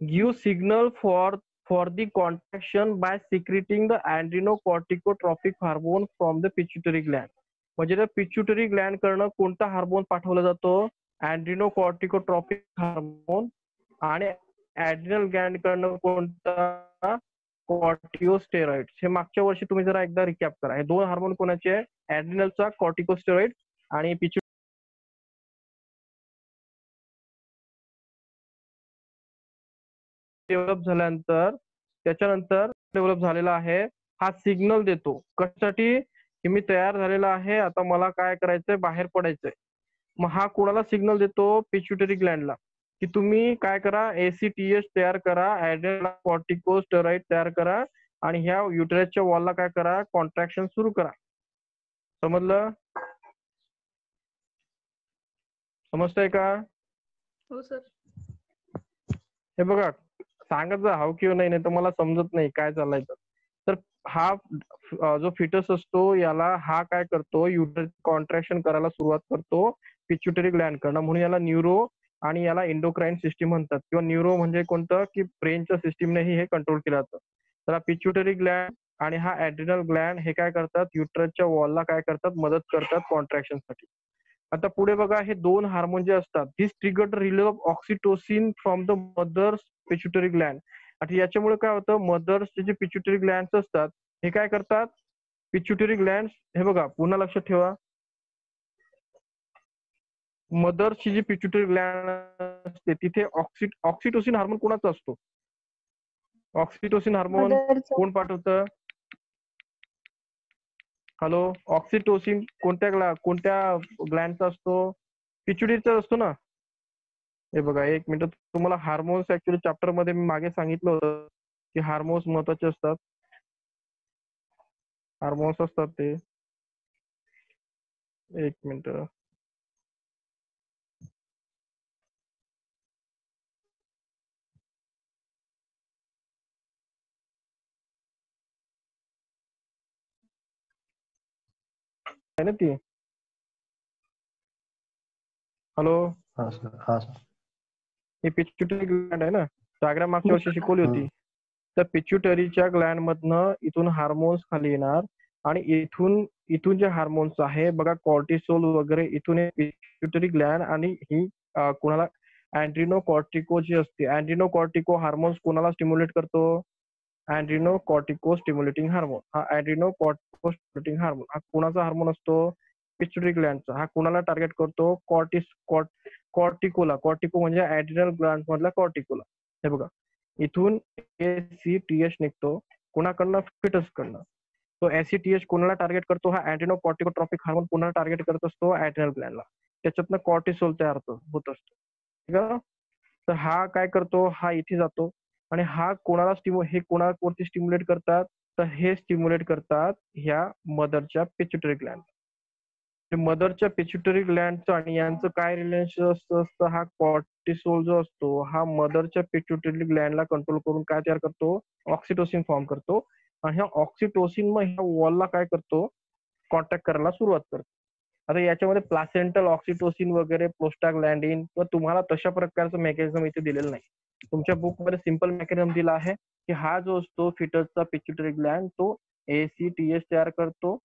Give signal for for the contraction by secreting the adrenocorticotropic hormone from the pituitary gland म्हणजे त्या पिच्युटरी ग्लँड कडनं कोणता हार्मोन पाठवला जातो? अँड्रिनोकॉर्टिकोट्रॉपिक हार्मोन आणि ऍड्रिनल ग्लँड कडनं कोणता? कॉर्टिओस्टेरॉइड हे मागच्या वर्षी तुम्ही जरा एकदा रिकॅप करा. हे दोन हार्मोन कोणाचे आहे ऍड्रिनलचा कॉर्टिकोस्टेरॉइड आणि पिच्यु डेव्हलप झाल्यानंतर त्याच्यानंतर डेव्हलप झालेला आहे. हा सिग्नल देतो. कशासाठी? की मी तयार झालेला आहे. आता मला काय करायचंय? बाहेर पडायचंय. मग हा कोणाला सिग्नल देतो? पिच्युटरी ग्लँडला की तुम्ही काय करा? एसीटीएस तयार करा. ऍड्रेला कॉर्टिकोस्टेरॉइड तयार करा. आणि ह्या युटरेसच्या वॉलला काय करा? कॉन्ट्रॅक्शन सुरू करा. समजलं? समजतंय का? हो सर. हे बघा. सांगत जा हाव किंवा नाही नाही तर मला समजत नाही काय चाललंय तर. हा जो फिटस असतो याला हा काय करतो युटर कॉन्ट्रॅक्शन करायला सुरुवात करतो पिच्युटरी ग्लँड करणं म्हणून याला न्यूरो आणि याला इंडोक्राईन सिस्टीम म्हणतात. किंवा न्यूरो म्हणजे कोणतं? की ब्रेनच्या सिस्टीमनेही हे कंट्रोल केलं जातं. तर हा पिच्युटरी ग्लँड आणि हा ऍड्रिनल ग्लँड हे काय करतात? युटरसच्या वॉलला काय करतात? मदत करतात कॉन्ट्रॅक्शनसाठी. आता पुढे बघा हे दोन हार्मोन जे असतात this trigger release of oxytocin from the mother's pituitary gland आता याच्यामुळे काय होतं? मदर्सचे जे पिच्युटरी ग्लँड असतात हे काय करतात? पिच्युटरी ग्लँड हे बघा पुन्हा लक्षात ठेवा. मदर्सची जी पिच्युटरी ग्लँड असते तिथे ऑक्सि ऑक्सिटोसिन हार्मोन कोणाचा असतो? ऑक्सिटोसिन हार्मोन कोण पाठवतं? हॅलो ऑक्सिटोसिन कोणत्या कोणत्या ग्लँडचा असतो? पिच्युटरीचा असतो ना? हे बघा एक मिनिट. तुम्हाला हार्मोन्स ऍक्च्युली चॅप्टरमध्ये मी मागे सांगितलं होतं की हार्मोन्स महत्त्वाचे असतात. हार्मोन्स असतात ते. एक मिनिट. ना ती? हॅलो हा सर हा सर ही पिच्युटरी ग्लँड आहे ना? डायग्राम मागच्या वर्षी शिकवली होती. तर पिच्युटरीच्या ग्लँड मधनं इथून हार्मोन्स खाली येणार आणि इथून इथून जे हार्मोन्स आहे बघा कॉर्टिसोल वगैरे इथून पिच्युटरी ग्लँड आणि ही कोणाला अँड्रिनो कॉर्टिको जी असते अँड्रिनो कॉर्टिको हार्मोन्स कोणाला स्टिम्युलेट करतो? अँड्रिनो कॉर्टिको स्टिम्युलेटिंग हार्मोन हा अँड्रिनो कॉर्टिको स्टिम्युलेटिंग हार्मोन हा कोणाचा हार्मोन असतो? पिच्युटरी ग्लँडचा हा कोणाला टार्गेट करतो? कॉर्टिस कॉर्टिकोला कॉर्टिको म्हणजे ऍडिनल ग्लँड मधला कॉर्टिकोला हे बघा. इथून सी टी एच निघतो. कोणाकडनं? फिटस कडनं तो एसीटीएच कोणाला टार्गेट करतो? हा अँटिनो कॉर्टिकोट्रॉपिक हार्मोन कोणाला टार्गेट करत असतो अँटिनल ग्लॅनला त्याच्यातनं कॉर्टिसोल तयार होत असतो. ठीक आहे तर हा काय करतो? हा इथे जातो. आणि हा कोणाला स्टिमु हे कोणावरती स्टिम्युलेट करतात? तर हे स्टिम्युलेट करतात ह्या मदरच्या पिच्युटरी ग्लँड मदरच्या पिच्युटरी ग्लँडचं आणि यांचं काय रिलेशन असतं हा कॉर्टिसोल जो असतो हा मदरच्या पिच्युटरी ग्लँडला कंट्रोल करून काय तयार करतो? ऑक्सिटोसिन फॉर्म करतो. आणि ह्या ऑक्सिटोसिन मग ह्या वॉलला काय करतो? कॉन्टॅक्ट करायला सुरुवात करतो. आता याच्यामध्ये प्लासेंटल ऑक्सिटोसिन वगैरे प्रोस्टाग्लँडिन व तुम्हाला तशा प्रकारचं मेकॅनिझम इथे दिलेलं नाही. तुमच्या बुकमध्ये सिंपल मेकॅनिझम दिला आहे की हा जो असतो फिटसचा पिच्युटरी ग्लँड तो एसीटीएस तयार करतो.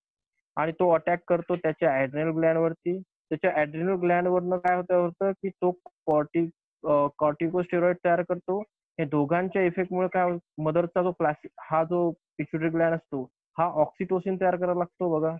आणि तो अटॅक करतो त्याच्या ऍड्रिनल ग्लँड वरती. त्याच्या ऍड्रिनल ग्लँड वरनं काय होतं होतं की तो कॉर्टिक कॉर्टिकोस्टेरॉइड तयार करतो. हे दोघांच्या इफेक्टमुळे काय मदरचा जो प्लास्टिक हा जो पिच्युटरी ग्लँड असतो हा ऑक्सिटोसिन तयार करायला लागतो बघा.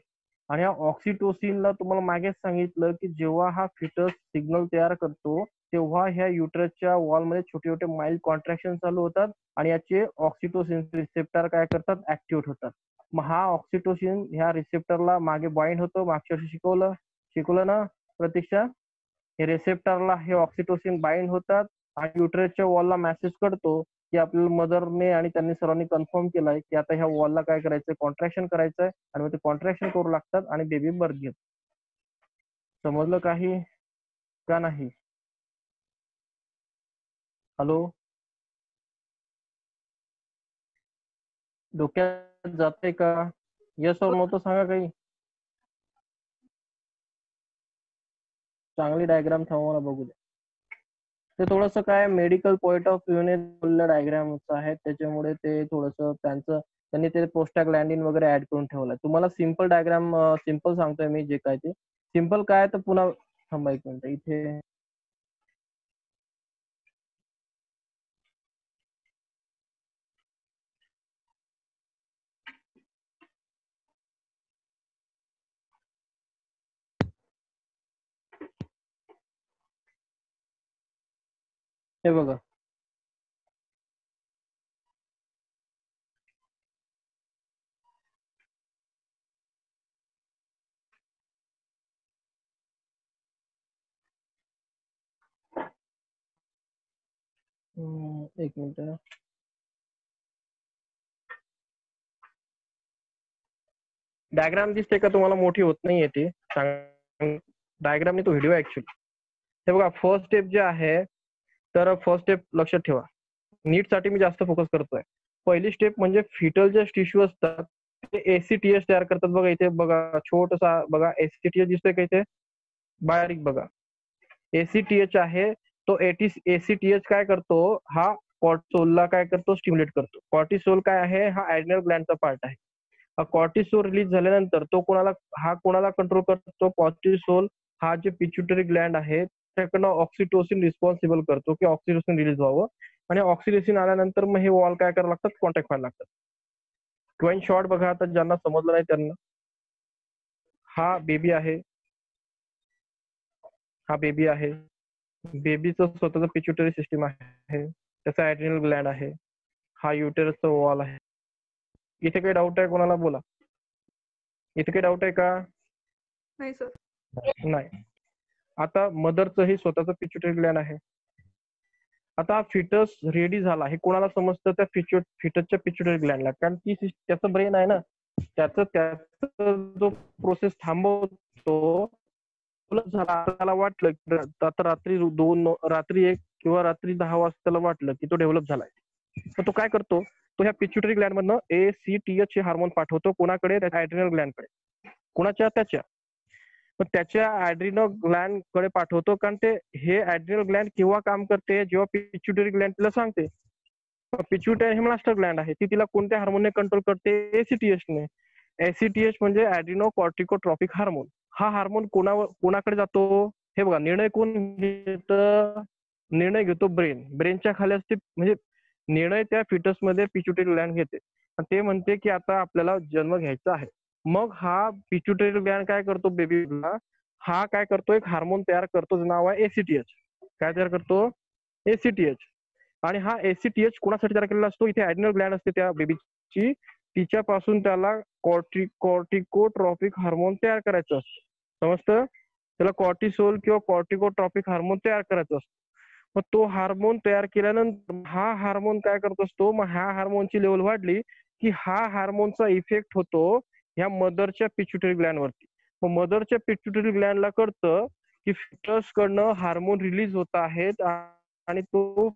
आणि या ऑक्सिटोसिनला तुम्हाला मागेच सांगितलं की जेव्हा हा फिटस सिग्नल तयार करतो तेव्हा ह्या युटरसच्या वॉलमध्ये छोटे छोटे माइल्ड कॉन्ट्रॅक्शन चालू होतात आणि याचे ऑक्सिटोसिन रिसेप्टर काय करतात ऍक्टिव्हेट होतात. मग हा ऑक्सिटोसिन ह्या रिसेप्टरला मागे बाइंड होतो. मागच्या वर्षी शिकवलं शिकवलं ना प्रतीक्षा? हे रिसेप्टरला हे ऑक्सिटोसिन बाइंड होतात. आणि युटरेसच्या वॉलला मेसेज करतो की आपल्याला मदरने आणि त्यांनी सर्वांनी कन्फर्म केलंय की आता ह्या वॉलला काय करायचंय? कॉन्ट्रॅक्शन करायचंय आणि मग ते कॉन्ट्रॅक्शन करू लागतात आणि बेबी बर्थ घेत समजलं काही? का नाही? हॅलो डोक्यात जाते का? यस और नो. तर सांगा काही. चांगली डायग्राम थांबवा मला बघू द्या. ते थोडस काय मेडिकल पॉइंट ऑफ व्ह्यूने बोललेलं डायग्रामच आहे. त्याच्यामुळे ते थोडस त्यांचं त्यांनी ते पोस्टाग्लँडिन वगैरे ऍड करून ठेवलंय. तुम्हाला सिंपल डायग्राम सिंपल सांगतोय मी जे काय ते. सिंपल काय तर पुन्हा थांबा एक मिनिट इथे. हे बघा. एक मिनिट. डायग्राम दिसते का तुम्हाला? मोठी होत नाही डायग्राम डायग्रामने तो व्हिडिओ ऍक्च्युली हे बघा फर्स्ट स्टेप जे आहे तर फर्स्ट स्टेप लक्षात ठेवा. नीटसाठी मी जास्त फोकस करतोय. पहिली स्टेप म्हणजे फिटल जे टिश्यू असतात ते एसीटीएस तयार करतात बघा इथे. बघा छोटसा बघा एसीटीएस दिसतोय का इथे? बारीक बघा. एसीटीएच आहे तो एटी एसीटीएच काय करतो? हा कॉर्टिसोलला काय करतो? स्टिम्युलेट करतो. कॉर्टिसोल काय आहे? हा ऍडनल ग्लँडचा पार्ट आहे. कॉर्टिसोल रिलीज झाल्यानंतर तो कोणाला हा कोणाला कंट्रोल करतो? कॉर्टिसोल हा जे पिच्युटरी ग्लँड आहे त्याकडनं ऑक्सिटोसिन रिस्पॉन्सिबल करतो की ऑक्सिटोसिन रिलीज व्हावं. आणि ऑक्सिटोसिन आल्यानंतर मग हे वॉल काय करायला लागतात? कॉन्टॅक्ट व्हायला लागतात. किंवा इन शॉर्ट बघा आता ज्यांना समजलं नाही त्यांना. हा बेबी आहे. हा बेबी आहे. बेबीचं स्वतःचं पिच्युटरी सिस्टीम आहे. त्याचा ऍड्रिनल ग्लँड आहे. हा युटेरसचा वॉल आहे. इथे काही डाऊट आहे कोणाला? बोला. इथे काही डाऊट आहे का? नाही सर नाही. आता मदरचं हे स्वतःचं पिच्युटरी ग्लॅन आहे. आता फिटस रेडी झाला हे कोणाला समजतं? त्या फिच्यु फिटसच्या पिच्युटरी ग्लॅनला कारण ती त्याचं ब्रेन आहे ना त्याचं त्याचं जो प्रोसेस थांबवतो झाला. त्याला वाटलं आता रात्री दोन रात्री एक किंवा रात्री दहा वाजता त्याला वाटलं की तो डेव्हलप झालाय. तर तो काय करतो? तो ह्या पिच्युटरी ग्लँड मधनं ए सी टी एच हे हार्मोन पाठवतो कोणाकडे? त्याच्या ऍड्रिनल ग्लँडकडे कोणाच्या? त्याच्या. पण त्याच्या ऍड्रिनो ग्लँडकडे पाठवतो कारण ते हे ऍड्रिनल ग्लँड केव्हा काम करते जेव्हा पिच्युटरी ग्लँड तिला सांगते. पिच्युटरी हे मास्टर ग्लँड आहे. ती तिला कोणत्या हार्मोनने कंट्रोल करते एसीटीएच ने. एसीटीएच म्हणजे ऍड्रिनो कॉर्टिकोट्रॉपिक हार्मोन हा हार्मोन कोणावर कोणाकडे जातो? हे बघा निर्णय कोण घेत? निर्णय घेतो ब्रेन ब्रेनच्या खाली असते म्हणजे निर्णय त्या फिटसमध्ये पिच्युटरी ग्लँड घेते. ते म्हणते की आता आपल्याला जन्म घ्यायचा आहे. मग हा पिच्युटरी ग्लँड काय करतो बेबीला हा काय करतो एक हार्मोन तयार करतो नाव आहे एसीटीएच काय तयार करतो? एसीटीएच आणि हा एसीटीएच कोणासाठी तयार केलेला असतो? इथे ऍडिनल ग्लँड असते त्या बेबीची तिच्यापासून त्याला कॉर्टी कॉर्टिकोट्रॉपिक हार्मोन तयार करायचं असतं. समजतं? त्याला कॉर्टिसोल किंवा कॉर्टिकोट्रॉपिक हार्मोन तयार करायचं असतो. मग तो हार्मोन तयार केल्यानंतर हा हार्मोन काय करत असतो? मग ह्या हार्मोनची लेवल वाढली की हा हार्मोनचा इफेक्ट होतो ह्या मदरच्या पिच्युटरी ग्लँड वरती. मग मदरच्या पिच्युटरी ग्लँडला कळतं की फिटस कडनं हार्मोन रिलीज होत आहेत आणि तो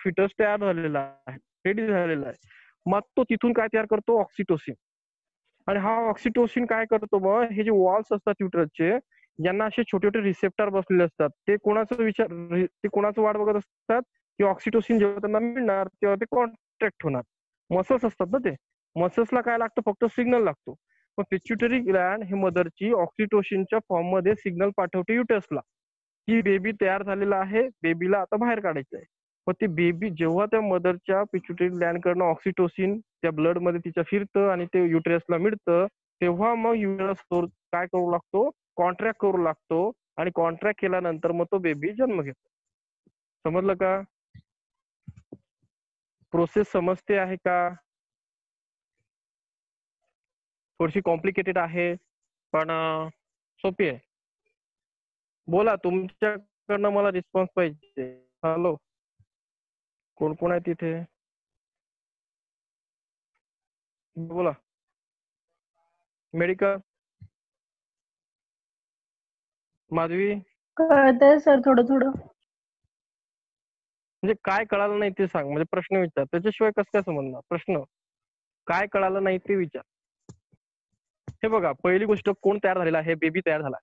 फिटस तयार झालेला आहे रेडी झालेला आहे. मग तो तिथून काय तयार करतो? ऑक्सिटोसिन आणि हा ऑक्सिटोसिन काय करतो मग? हे जे वॉल्स असतात ट्युटरचे यांना असे छोटे छोटे रिसेप्टर बसलेले असतात. ते कोणाचं विचार ते कोणाचं वाट बघत असतात? की ऑक्सिटोसिन जेव्हा त्यांना मिळणार तेव्हा ते कॉन्ट्रॅक्ट होणार. मसल्स असतात ना ते. मसल्सला काय लागतं? फक्त सिग्नल लागतो. मग पिच्युटरी ग्लँड हे मदरची ऑक्सिटोशिनच्या फॉर्ममध्ये सिग्नल पाठवते युटसला की बेबी तयार झालेला आहे. बेबीला आता बाहेर काढायचं आहे. मग ती बेबी जेव्हा त्या मदरच्या पिच्युटरी ग्लँड कडनं ऑक्सिटोसिन त्या ब्लडमध्ये तिच्या फिरतं आणि ते युटेरसला मिळतं तेव्हा मग युटरस काय करू लागतो? कॉन्ट्रॅक्ट करू लागतो आणि कॉन्ट्रॅक्ट केल्यानंतर मग तो बेबी जन्म घेतो. समजलं का? प्रोसेस समजते आहे का? थोडीशी कॉम्प्लिकेटेड आहे पण सोपी आहे. बोला तुमच्याकडनं मला रिस्पॉन्स पाहिजे. हॅलो कोण कोण आहे तिथे? बोला. मेडिकल माधवी? कळतंय सर थोडं थोडं. म्हणजे काय कळालं नाही ते सांग. म्हणजे प्रश्न विचार. त्याच्याशिवाय कसं काय समजणार प्रश्न. काय कळालं नाही ते विचार. हे बघा पहिली गोष्ट कोण तयार झालेला आहे? बेबी तयार झाला.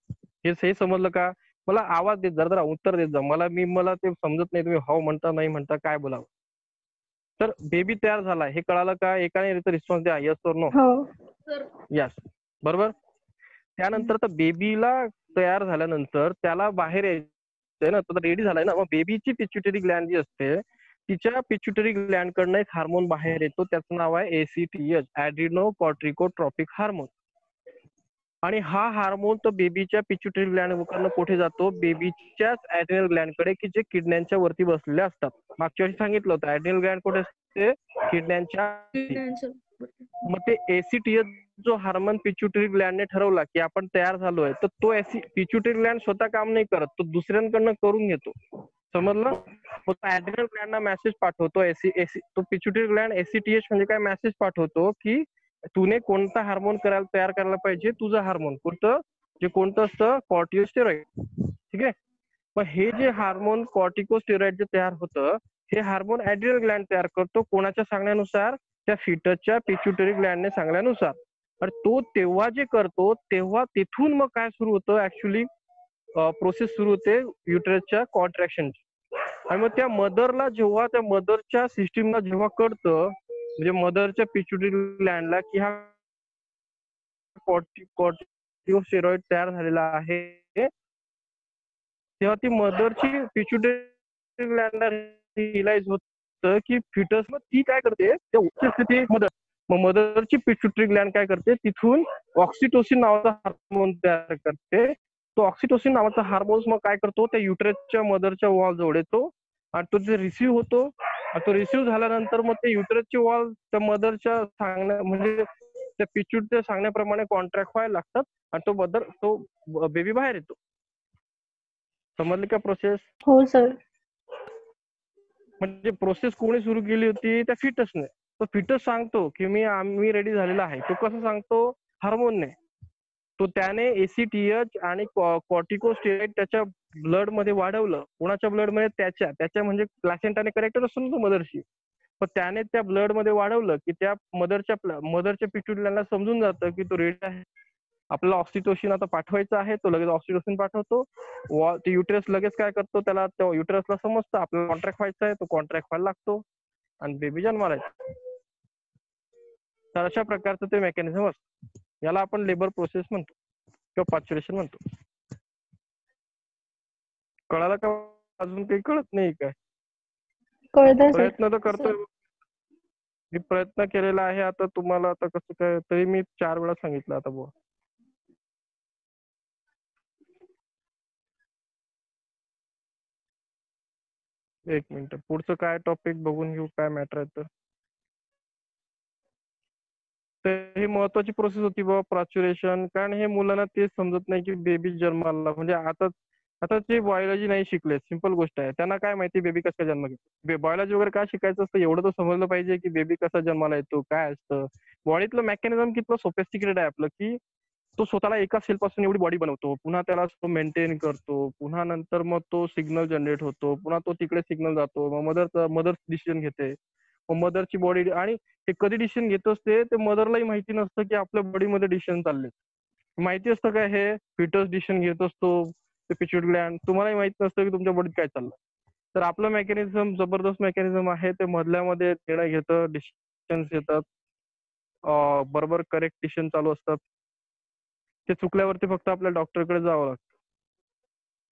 हे हे समजलं का? मला आवाज देत जरा जरा उत्तर देत जा. मला मी मला ते समजत नाही. तुम्ही हो म्हणता नाही म्हणता काय बोलावं? तर बेबी तयार झाला. हे कळालं का? एकाने रिस्पॉन्स द्या. यस और नो हो. सर यस बरोबर? त्यानंतर तर बेबीला तयार झाल्यानंतर त्याला बाहेर यायचंय ना? तो रेडी झालाय ना? मग बेबीची पिच्युटरी ग्लँड जी असते तिच्या पिच्युटरी ग्लँड कडनं एक हार्मोन बाहेर येतो. त्याचं नाव आहे एसीटीएच ऍड्रिनो कॉर्ट्रिकोट्रॉपिक हार्मोन आणि हा हार्मोन तो बेबीच्या पिच्युटरी ग्लँड कडनं कुठे जातो. बेबीच्याच ऍड्रिनल ग्लँडकडे की जे किडण्यांच्या वरती बसलेले असतात. मागच्या वर्षी सांगितलं होतं ऍड्रिनल ग्लँड कुठे असते? किडण्यांच्या मग ते एसीटीएच जो हार्मोन पिच्युटरी ग्लँडने ठरवला की आपण तयार झालोय तर तो एसी पिच्युटरी ग्लँड स्वतः काम नाही करत तो दुसऱ्यांकडनं करून घेतो. समजलं? मग ऍड्रिनल ग्लँडना मेसेज पाठवतो एसी एसी तो पिच्युटरी ग्लँड एसीटीएच म्हणजे काय? मेसेज पाठवतो की तुने कोणता हार्मोन करायला तयार करायला पाहिजे? तुझं हार्मोन कोणतं? जे कोणतं असतं? कॉर्टिओस्टेरॉइड ठीक आहे? पण हे जे हार्मोन कॉर्टिकोस्टेरॉइड जे तयार होतं हे हार्मोन ऍड्रियल ग्लँड तयार करतो कोणाच्या सांगण्यानुसार? त्या फिटसच्या पिच्युटरी ग्लँडने सांगण्यानुसार. आणि तो तेव्हा जे करतो तेव्हा तिथून मग काय सुरू होतं? ऍक्च्युली प्रोसेस सुरू होते युटरसच्या कॉन्ट्रॅक्शनची आणि मग त्या मदरला जेव्हा त्या मदरच्या सिस्टीमला जेव्हा कळतं म्हणजे मदरच्या पिच्युटरी ग्लँडला की हा कॉर्टिकोस्टेरॉइड तयार झालेला आहे. तेव्हा ती मदरची पिच्युटरी ग्लँडला रिअलाइज होत की फिटस मग ती काय करते? त्या उच्च स्थिती मदर मग मदरची पिच्युटरी ग्लँड काय करते? तिथून ऑक्सिटोसिन नावाचा हार्मोन तयार करते. तो ऑक्सिटोसिन नावाचा हार्मोन्स मग काय करतो? त्या युट्रेसच्या मदरच्या वॉल जवळ येतो आणि तो जे रिसिव्ह होतो तो रिसिव्ह झाल्यानंतर मग ते युटरसचे वॉल त्या मदरच्या सांगण्या म्हणजे त्या पिच्युटच्या सांगण्याप्रमाणे कॉन्ट्रॅक्ट व्हायला लागतात आणि तो मदर तो बेबी बाहेर येतो. समजली का प्रोसेस हो सर म्हणजे प्रोसेस कोणी सुरू केली होती त्या फिटसने तो फिटस सांगतो की मी आम्ही रेडी झालेला आहे. तो कसं सांगतो? हार्मोनने तो त्याने एसीटीएच आणि कॉर्टिकोस्टेरॉइड त्याच्या ब्लडमध्ये वाढवलं कोणाच्या ब्लडमध्ये? त्याच्या. त्याच्या म्हणजे प्लॅसेंटाने करेक्टर असतो ना तो मदरशी पण त्याने त्या ब्लडमध्ये वाढवलं की त्या मदरच्या मदरच्या पिट्युटला समजून जातं की तो रेडी आहे. आपल्याला ऑक्सिटोसिन आता पाठवायचा आहे तो लगेच ऑक्सिटोसिन पाठवतो. ते युटरस लगेच काय करतो? त्याला त्या युटरसला समजतं आपल्याला कॉन्ट्रॅक्ट व्हायचा आहे तो कॉन्ट्रॅक्ट व्हायला लागतो. आणि बेबी जन्माला येतो. तर अशा प्रकारचं ते मेकॅनिझम असतं. याला आपण लेबर प्रोसेस म्हणतो किंवा पॅच्युरेशन म्हणतो. कळालं का? अजून काही कळत नाही काय प्रयत्न तर करतोय. मी प्रयत्न केलेला आहे आता तुम्हाला आता कसं काय तरी मी चार वेळा सांगितलं आता बुवा. एक मिनिट पुढचं काय टॉपिक बघून घेऊ काय मॅटर आहे तर. तर ही महत्वाची प्रोसेस होती बाबा प्रॅच्युरेशन कारण हे मुलांना तेच समजत नाही की बेबी जन्माला म्हणजे आता आता ते बायोलॉजी नाही शिकले सिंपल गोष्ट आहे. त्यांना काय माहिती बेबी कसा जन्म घेतो? बायोलॉजी वगैरे काय शिकायचं असतं? एवढं तर समजलं पाहिजे की बेबी कसा जन्माला येतो काय असतं? बॉडीतलं मेकॅनिझम कितलं सोफेस्टिकेटेड आहे आपलं की तो स्वतःला एका सेलपासून एवढी बॉडी बनवतो. पुन्हा त्याला तो मेंटेन करतो. पुन्हा नंतर मग तो सिग्नल जनरेट होतो. पुन्हा तो तिकडे सिग्नल जातो. मग मदर मदर डिसिजन घेते. मग मदरची बॉडी आणि ते कधी डिसिजन घेत असते ते मदरलाही माहिती नसतं की आपल्या बॉडीमध्ये डिसिजन चालले माहिती असतं काय हे फिटस डिसिजन घेत असतो. ते पिच्युट ग्लँड तुम्हालाही माहीत नसतं की तुमच्या बॉडीत काय चाललं तर आपलं मेकॅनिझम जबरदस्त मेकॅनिझम आहे ते मधल्यामध्ये निर्णय घेतं डिसिशन्स घेतात. बरोबर करेक्ट डिसिशन चालू असतात. ते चुकल्यावरती फक्त आपल्या डॉक्टरकडे जावं लागतं.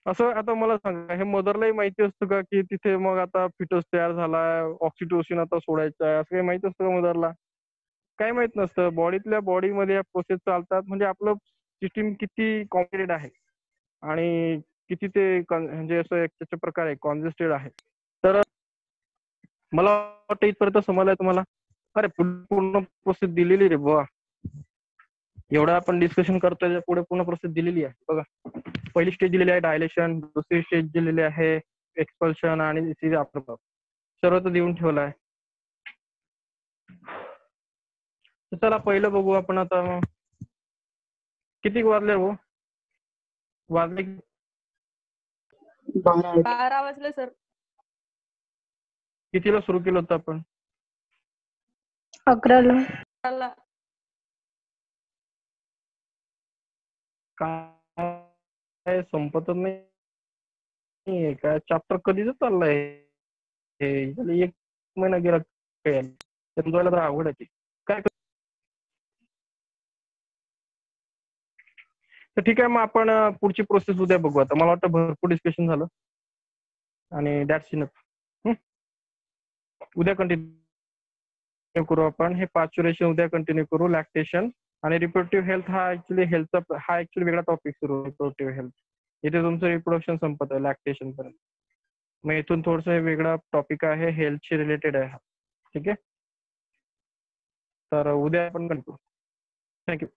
असं आता मला सांगा हे मदरलाही माहिती असतं का की तिथे मग आता फिटस तयार झालाय ऑक्सिटोसिन आता सोडायचं आहे असं काही माहिती असतं का मदरला काय माहीत नसतं. बॉडीतल्या बॉडीमध्ये या प्रोसेस चालतात. म्हणजे आपलं सिस्टीम किती कॉम्प्लिकेटेड आहे. आणि किती ते म्हणजे असं एक त्याचे प्रकार आहे कॉन्जेस्टेड आहे. तर मला वाटतं इथपर्यंत समजलंय तुम्हाला? अरे पूर्ण प्रोसेस दिलेली रे बुवा. एवढं आपण डिस्कशन करतोय पुढे पूर्ण प्रोसेस दिलेली आहे. बघा. पहिली स्टेज दिलेली आहे डायलेशन दुसरी स्टेज दिलेली आहे एक्सपल्शन आणि सर्व तर देऊन ठेवलं आहे. चला पहिलं बघू आपण आता. किती वाजले हो वाजले बारा वाजले सर कितीला सुरू केलं होतं आपण? अकराला. काय संपतच नाही काय चॅप्टर कधीच चाललंय? हे एक महिना गेला समजायला तर अवघड आहे काय तर ठीक आहे मग आपण पुढची प्रोसेस उद्या बघू. आता मला वाटतं भरपूर डिस्कशन झालं. आणि दॅट्स इनफ उद्या कंटिन्यू करू आपण. हे पाचुरेशन उद्या कंटिन्यू करू. लॅक्टेशन आणि रिप्रोडक्टिव्ह हेल्थ हा ऍक्च्युली हेल्थचा हा ऍक्च्युली वेगळा टॉपिक सुरू रिप्रोडक्टिव्ह हेल्थ इथे तुमचं रिप्रोडक्शन संपत आहे लॅक्टेशन पर्यंत. मग इथून थोडस वेगळा टॉपिक आहे हेल्थशी रिलेटेड आहे हा. ठीक आहे? तर उद्या आपण कंटिन्यू थँक्यू